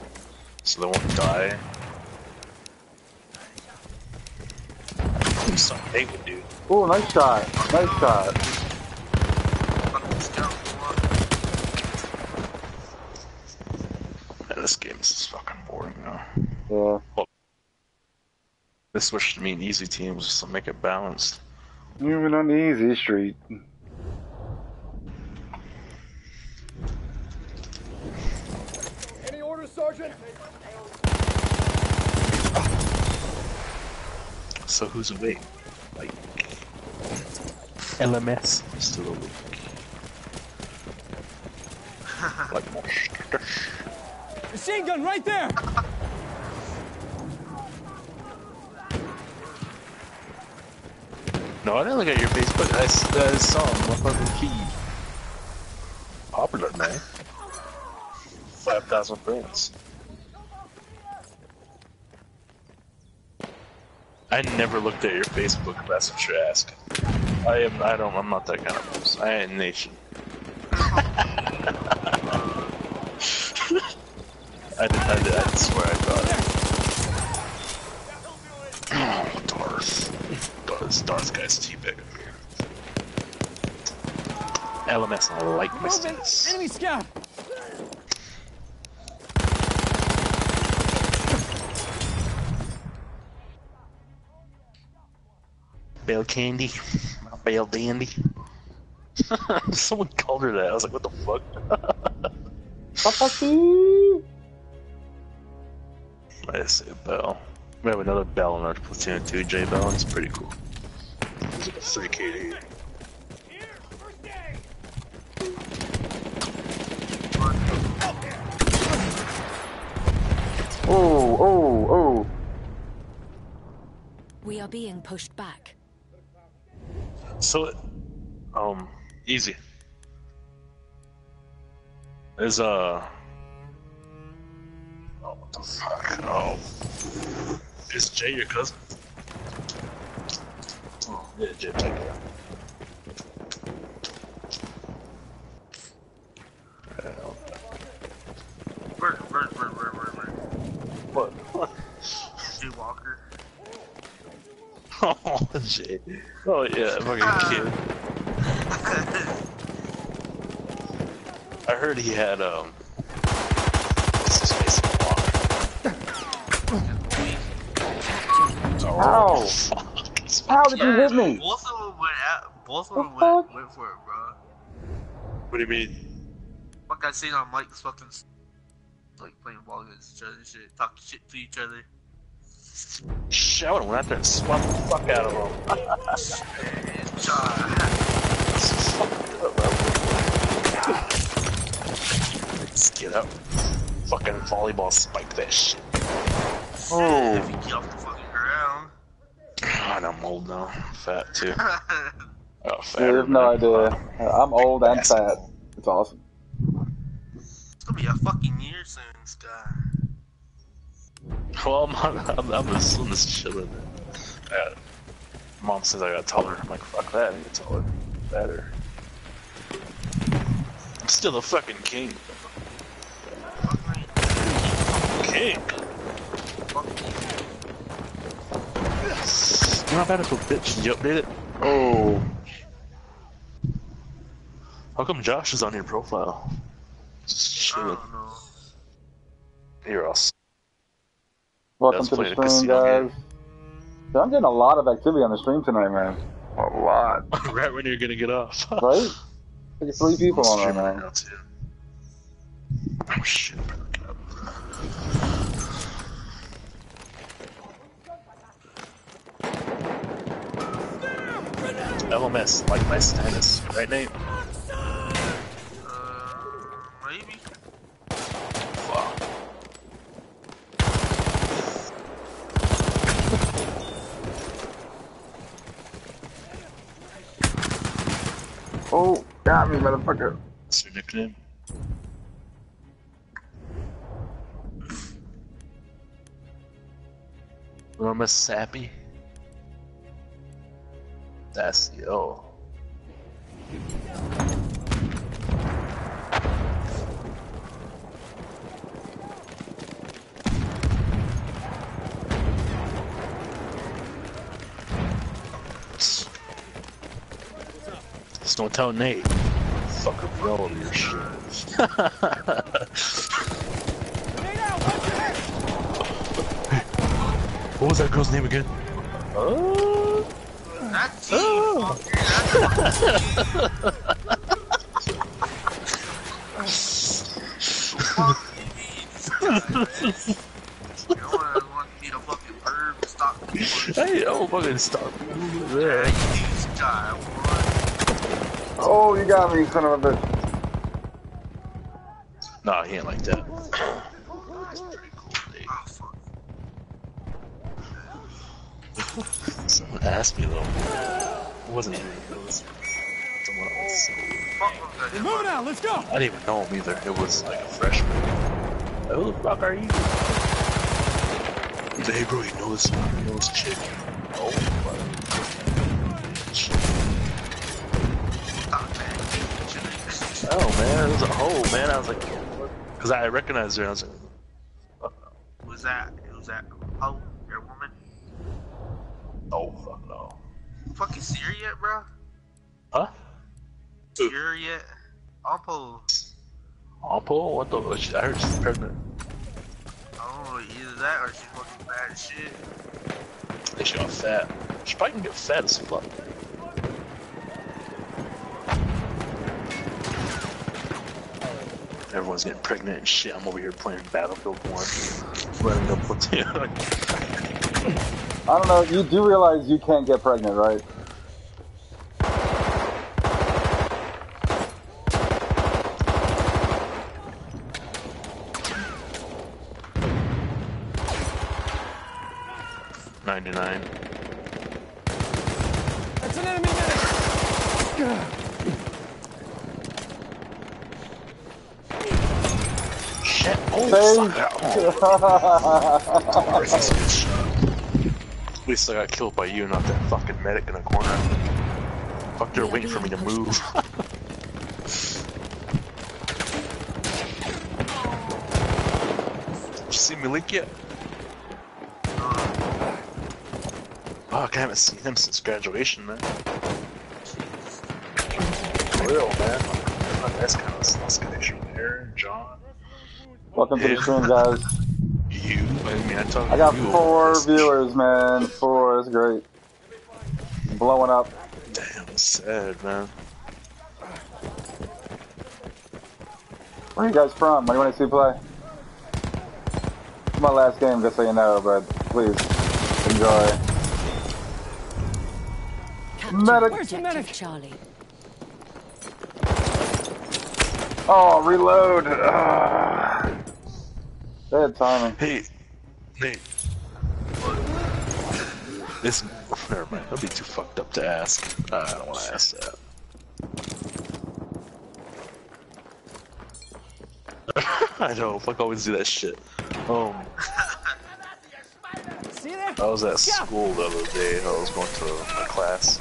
so they won't die. Something they would do. Oh, nice shot. Nice shot. This game is just fucking boring now. Yeah. They switched to mean easy teams just to make it balanced. Moving on the easy street. Any orders, Sergeant? So who's awake? Like LMS still awake. like Machine gun right there! No, I didn't look at your Facebook. I, I saw my fucking feed. Popular man. Five thousand friends. I never looked at your Facebook. if That's what you're asking. I am. I don't. I'm not that kind of person. I ain't nation. I did. I did. I swear I thought. Oh, Darth. Darth. Darth guy's teabagging me. LMS. I like Moving! mistakes. Enemy scout! Bale candy. Bale dandy. Someone called her that. I was like, what the fuck? I say Bell. We have another Bell in our platoon too, J Bell. He's pretty cool. He's like a 3 KD. Oh, oh, oh. We are being pushed back. So, um, easy. Is uh. Oh, what the fuck? Oh. Is Jay your cousin? Oh, yeah, Jay, take it. Bird, bird, bird, bird, bird, bird. What? Walker. Oh, Jay. Oh, yeah, fucking kid. I heard he had, um. What's his face? Ow! How did you hit me? Both of them went out. Both of them went, went for it, bro. What do you mean? Fuck, I seen on Mike's fucking like playing ball against each other and shit, talking shit to each other. Shit, I would've went out there and swept the fuck out of him. Uh, Let's get up. Fucking volleyball spike that shit. Oh. if you get off the fucking ground. God, I'm old now. Fat too. Oh, fat. You have no idea. I'm old and fat. It's awesome. It's gonna be a fucking year soon, Sky. Well, I'm, I'm, I'm just, I'm just chilling. Uh, Mom says I got taller. I'm like, fuck that. I get taller. Better. I'm still a fucking king. King. You're not bad as a bitch. Did you update it? Oh. How come Josh is on your profile? Just chilling. You're awesome. Welcome That's to the stream, guys. So I'm getting a lot of activity on the stream tonight, man. A lot. right when you're gonna get off. Right? Like three people on there, man. Oh shit. LMS, like my tennis, right Nate? Maybe. Oh, got me, motherfucker. What's your nickname? LMS Sappy? That's yo. Just don't tell Nate. Fucker bro over your shit. what was that girl's name again? Oh. That's Oh. You know what I want me to fucking perv Hey, oh fucking stop. Sky. Oh, you got me, son of a bitch. Nah, he ain't like that. Someone asked me though. It wasn't me. It was someone else. We're moving out. Let's go. I didn't even know him either. It was like a freshman. Like, Who the fuck are you? He's like, hey bro, you know this, you know this chick. Oh, Oh man, it was a hoe, man. I was like, because I recognized her. I was like, uh, Was that? Was that? Oh, your woman? oh fuck no. Fucking see yet, bro? Huh? Yet? Oppo. Oppo? What the? Oh, she- I heard she's pregnant. Oh, either that or she's fucking bad as shit. I think she got fat. She probably can get fat as fuck. Everyone's getting pregnant and shit. I'm over here playing Battlefield 1. Running up platoon. I don't know. You do realize you can't get pregnant, right? Ninety-nine. That's an enemy medic. Shit. Oh, Save. fuck. Of course, that's a good shot. At least I got killed by you, not that fucking medic in the corner. Fuck, they're waiting for me to move. you see me leak yet? Fuck, I haven't seen him since graduation, man. Real, man. That's kind of that's kind from there, John. Welcome to the stream, guys. You, I mean, I talk I got you four viewers, man. Four. It's great. Blowing up. Damn, sad, man. Where are you guys from? What do you want to see play? It's my last game, just so you know, but please enjoy. Medic. Objective Charlie. Oh, reload. Ah. Bad timing. Hey, Nate. This, never mind. That'd be too fucked up to ask. Uh, I don't want to ask that. I know. Fuck, always do that shit. Um, See there? I was at school the other day. I was going to my class.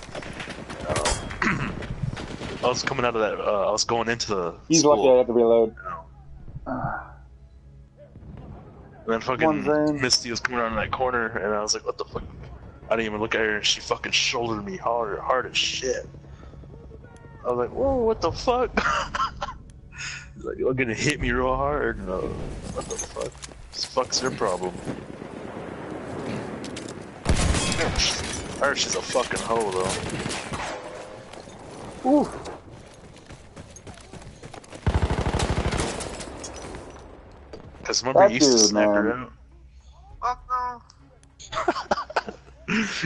Um, I was coming out of that. Uh, I was going into the He's school. lucky I had to reload. And then fucking Misty was coming around that corner, and I was like, "What the fuck?" I didn't even look at her, and she fucking shouldered me hard, hard as shit. I was like, "Whoa, what the fuck?" She's like, "You're gonna hit me real hard." No, what the fuck? This fuck's your problem. I heard she's a fucking hoe though. Ooh. Cause remember That you used to snipe her out. Fuck no.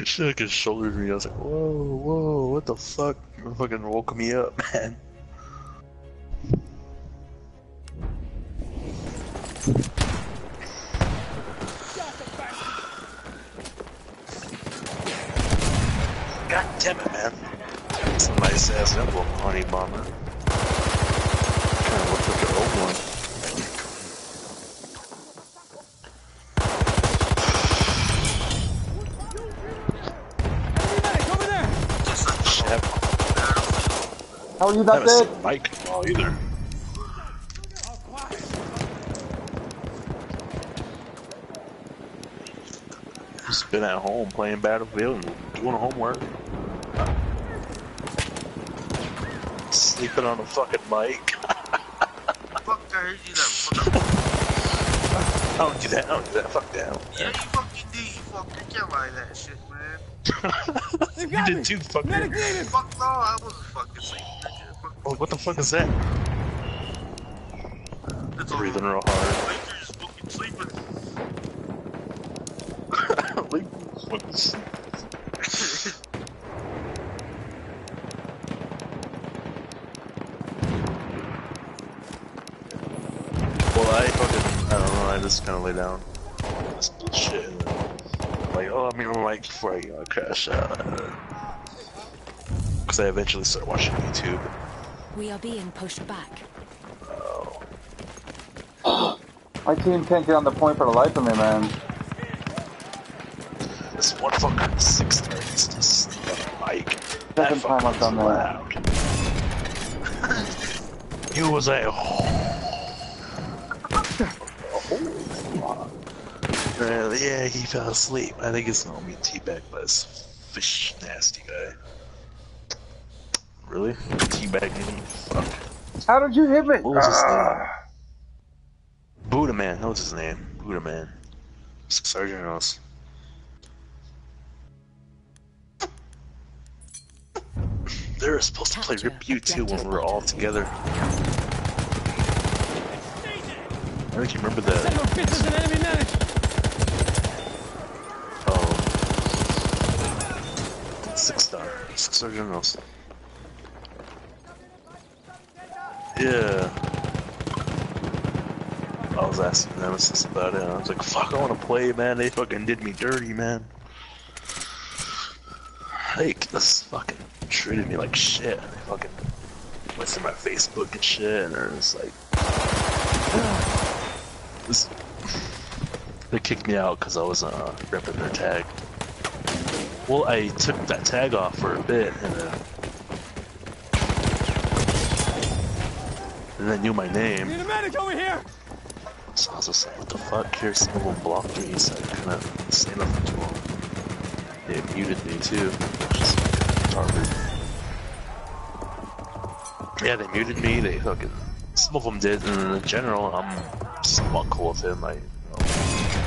she like shouldered me. I was like, whoa, whoa, what the fuck? You fucking woke me up, man. God damn it, man. It's a nice ass emblem, honey bomber. Kinda looks like an old one. Medic, over there! Shit. How are you I not haven't dead? seen Mike in a while either. Just been at home playing Battlefield and doing homework. Sleeping on a fucking mic. Fuck, I heard you that fucking. I don't do that. I don't do that. Fuck that. Yeah, you fucking did. You fucking can't lie that shit, man. They've you did me! too, fucker. Medic! Fuck no, I wasn't fucking sleeping. Fuck, Oh, what the fuck is that? It's Breathing real hard. Lakers fucking sleeping. Like, fucking sleep. Well, I fucking, I don't know, I just kind of lay down. This bullshit. and then I'm like, oh, I'm in my mic before I uh, crash out. Because I eventually started watching YouTube. We are being pushed back. Oh. My team can't get on the point for the life of me, man. This one fucker, six turns, just sleep on the mic. That Second time I've fucker's done that. loud. he was like, oh. Uh, yeah, he fell asleep. I think it's gonna be teabag by this fish nasty guy. Really? Teabag me? Fuck. How did you hit me? What was his Ah. name? Buddha Man. That was his name. Buddha Man. Sergeant Ross. They were supposed to play Capture Rip You 2 when we were all together. I don't think you remember that. of a bitch, there's an enemy medic! Oh. Six star. Six star generals. Yeah. I was asking Nemesis about it. I was like, fuck, I want to play, man. They fucking did me dirty, man. like this fucking treated me like shit. They fucking went through my Facebook and shit, and just like, this, they kicked me out because I wasn't uh, repping their tag. Well, I took that tag off for a bit, and then and then knew my name. Need a medic over here! So I was just like, what the fuck? Here, some of them blocked me, so I couldn't say nothing to them. They muted me too, which is retarded. Yeah, they muted me, they fucking. Some of them did, and in general, I'm somewhat cool with him. I, you know,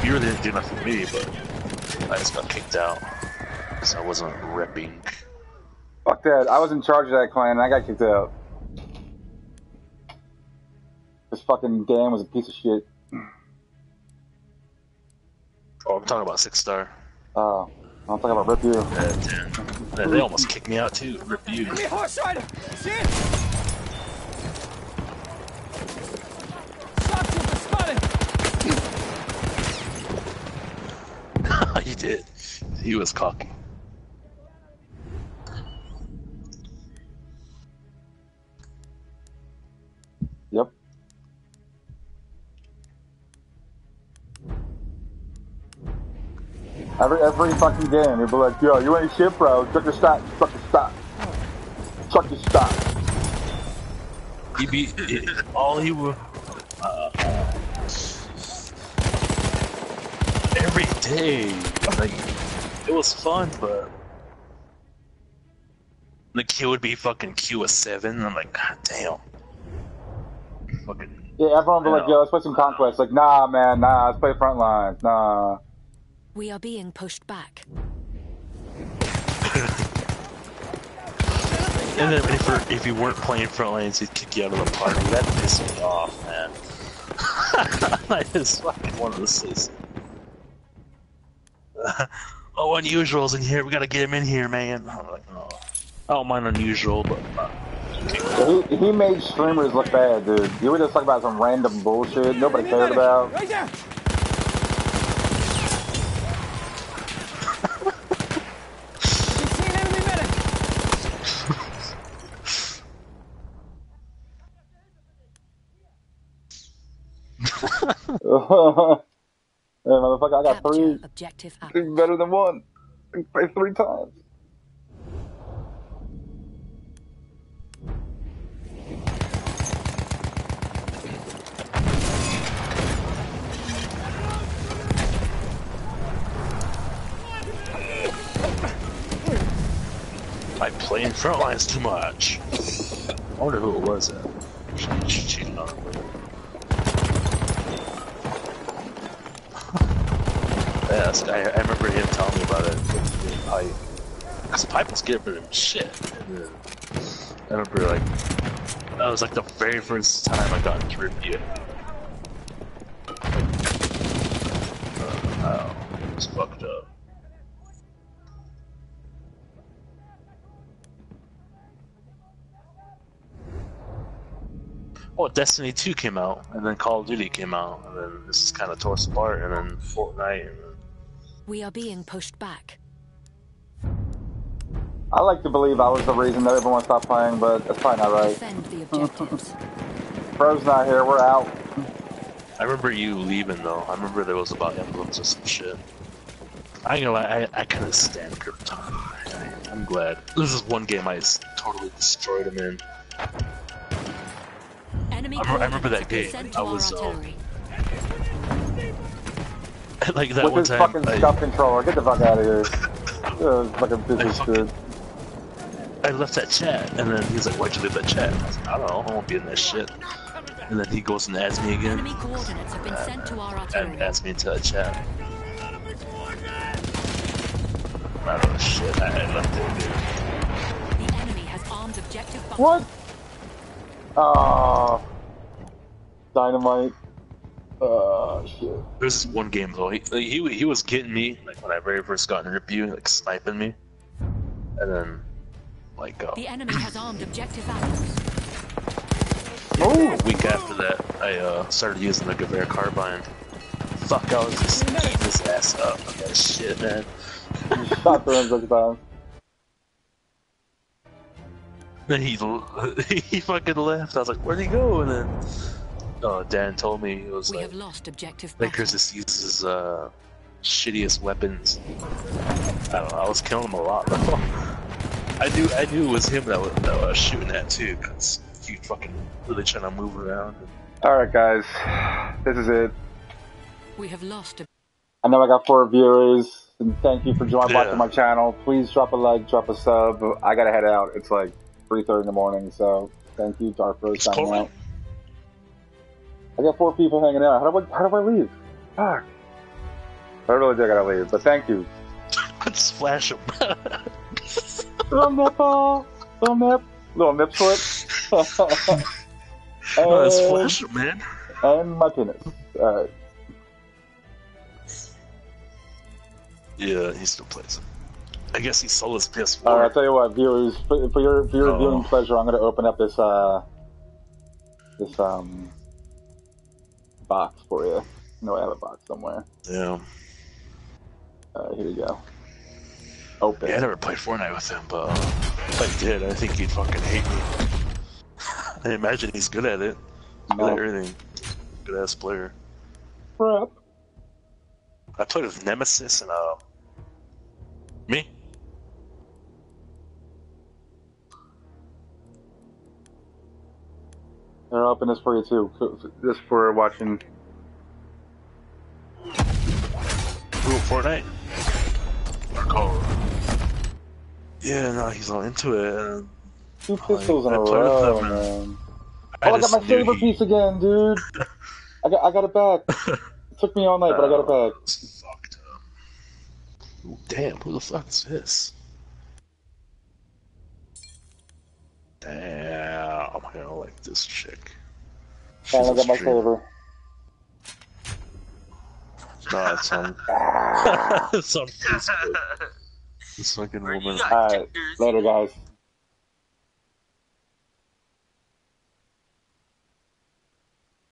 he really didn't do nothing to me, but I just got kicked out because I wasn't repping. Fuck that. I was in charge of that clan and I got kicked out. This fucking Dan was a piece of shit. Oh, I'm talking about Six Star. Oh, I'm talking about Rip You. Yeah, Yeah, they almost kicked me out too. Rip you. Enemy horse rider! See it? Sharpshooter spotted! he did. He was cocky. Every every fucking game, you'll be like, yo, you ain't shit, bro. Chuck your stock, Chuck your stock, Chuck your stock. He be he- all he would. Uh, every day, like it was fun, but the kill would be fucking Q a seven. I'm like, god damn. Fucking Yeah, everyone will be like, yo, let's play some Conquest. Like, nah, man, nah, let's play Frontlines. Nah. We are being pushed back. And then if you're, if you weren't playing front Frontlines, he'd kick you out of the party. That pissed me off, man. I just fucking wanted to say something. oh, unusuals in here. We gotta get him in here, man. I'm like, oh. I don't mind unusual, but uh, he, he made streamers look bad, dude. You were just talking about some random bullshit nobody cared about. Right there! hey, motherfucker, I got Capture three. objective It's better than one. I play three times. I play in Frontlines too much. I wonder who it was that she cheated on him Yeah, guy, I remember him telling me about it with Pipe. Because Pipe was giving him shit. Then I remember, like, that was like the very first time I got into review. Oh, it was fucked up. Well, Destiny 2 came out, and then Call of Duty came out, and then this is kind of tore us apart, and then Fortnite, and then We are being pushed back. I like to believe I was the reason that everyone stopped playing, but that's probably not right. Defend the objectives. Bro's not here. We're out. I remember you leaving though. I remember there was about emblems or some shit. I ain't gonna lie, I, I couldn't stand Krypton. I, I'm glad. This is one game I totally destroyed him in. Enemy I remember- I remember that game. I was, um, artillery. like that With one his time. fucking I, scuff controller. Get the fuck out of here. Uh, fucking piece of fucking- shit. I left that chat, and then he's like, "Why'd you leave that chat?" I was like, "I don't know. I won't be in that shit." And then he goes and adds me again, Enemy coordinates have been sent to our and artillery. adds me into that chat. I don't know shit. I, I left it, dude. The enemy has armed objective Butter. What? Oh. Dynamite. Oh, shit. There's this one game though. He, like, he he was getting me like when I very first got in review, like sniping me, and then like uh, The enemy has armed objective apples. a week after that, I uh, started using the Gewehr carbine. Fuck, I was just eating his ass up. That shit, man. You shot through him six times. Then he he fucking left. I was like, where'd he go? And then uh, Dan told me it was We like have lost objective Lakers Butter. just uses uh, shittiest weapons. I don't know. I was killing him a lot though. I knew I knew it was him that was, that I was shooting at too, cause he fucking really trying to move around. Alright, guys. This is it. We have lost ob- I know I got four viewers, and thank you for joining Yeah. watching my channel. Please drop a like, drop a sub. I gotta head out. It's like 3.30 in the morning, so thank you, DarthFro, It's signing cold. out. I got four people hanging out. How do I, how do I leave? Fuck. I really do gotta leave, but thank you. Just flash him. Little nipple. Little nip. Little nip slip. no, and, flash him, man. and my penis. Alright. Yeah, he still plays. I guess he sold his PS4. Alright, I'll tell you what, viewers, for, for your for your Oh. viewing pleasure, I'm gonna open up this uh this um box for you. No, I have a box somewhere. Yeah. Alright, here you go. Open. Yeah, I never played Fortnite with him, but uh, if I did, I think he'd fucking hate me. I imagine he's good at it. Good No. at everything. Good ass player. Crap. I played with Nemesis and uh me. I'll open this for you too. so- Just for watching. Ooh, Fortnite. Yeah, no, he's all into it. And Two pistols in I a row, them, man. I Oh, I got my knew saber he- piece again, dude. I got I got it back. It took me all night, but I got it back. fucked up. Damn, who the fuck is this? Damn, I don't like this chick. She's And got my streamer. saber. No, it's on. it's on Facebook. This fucking woman. got Alright, Jiggers? later, guys.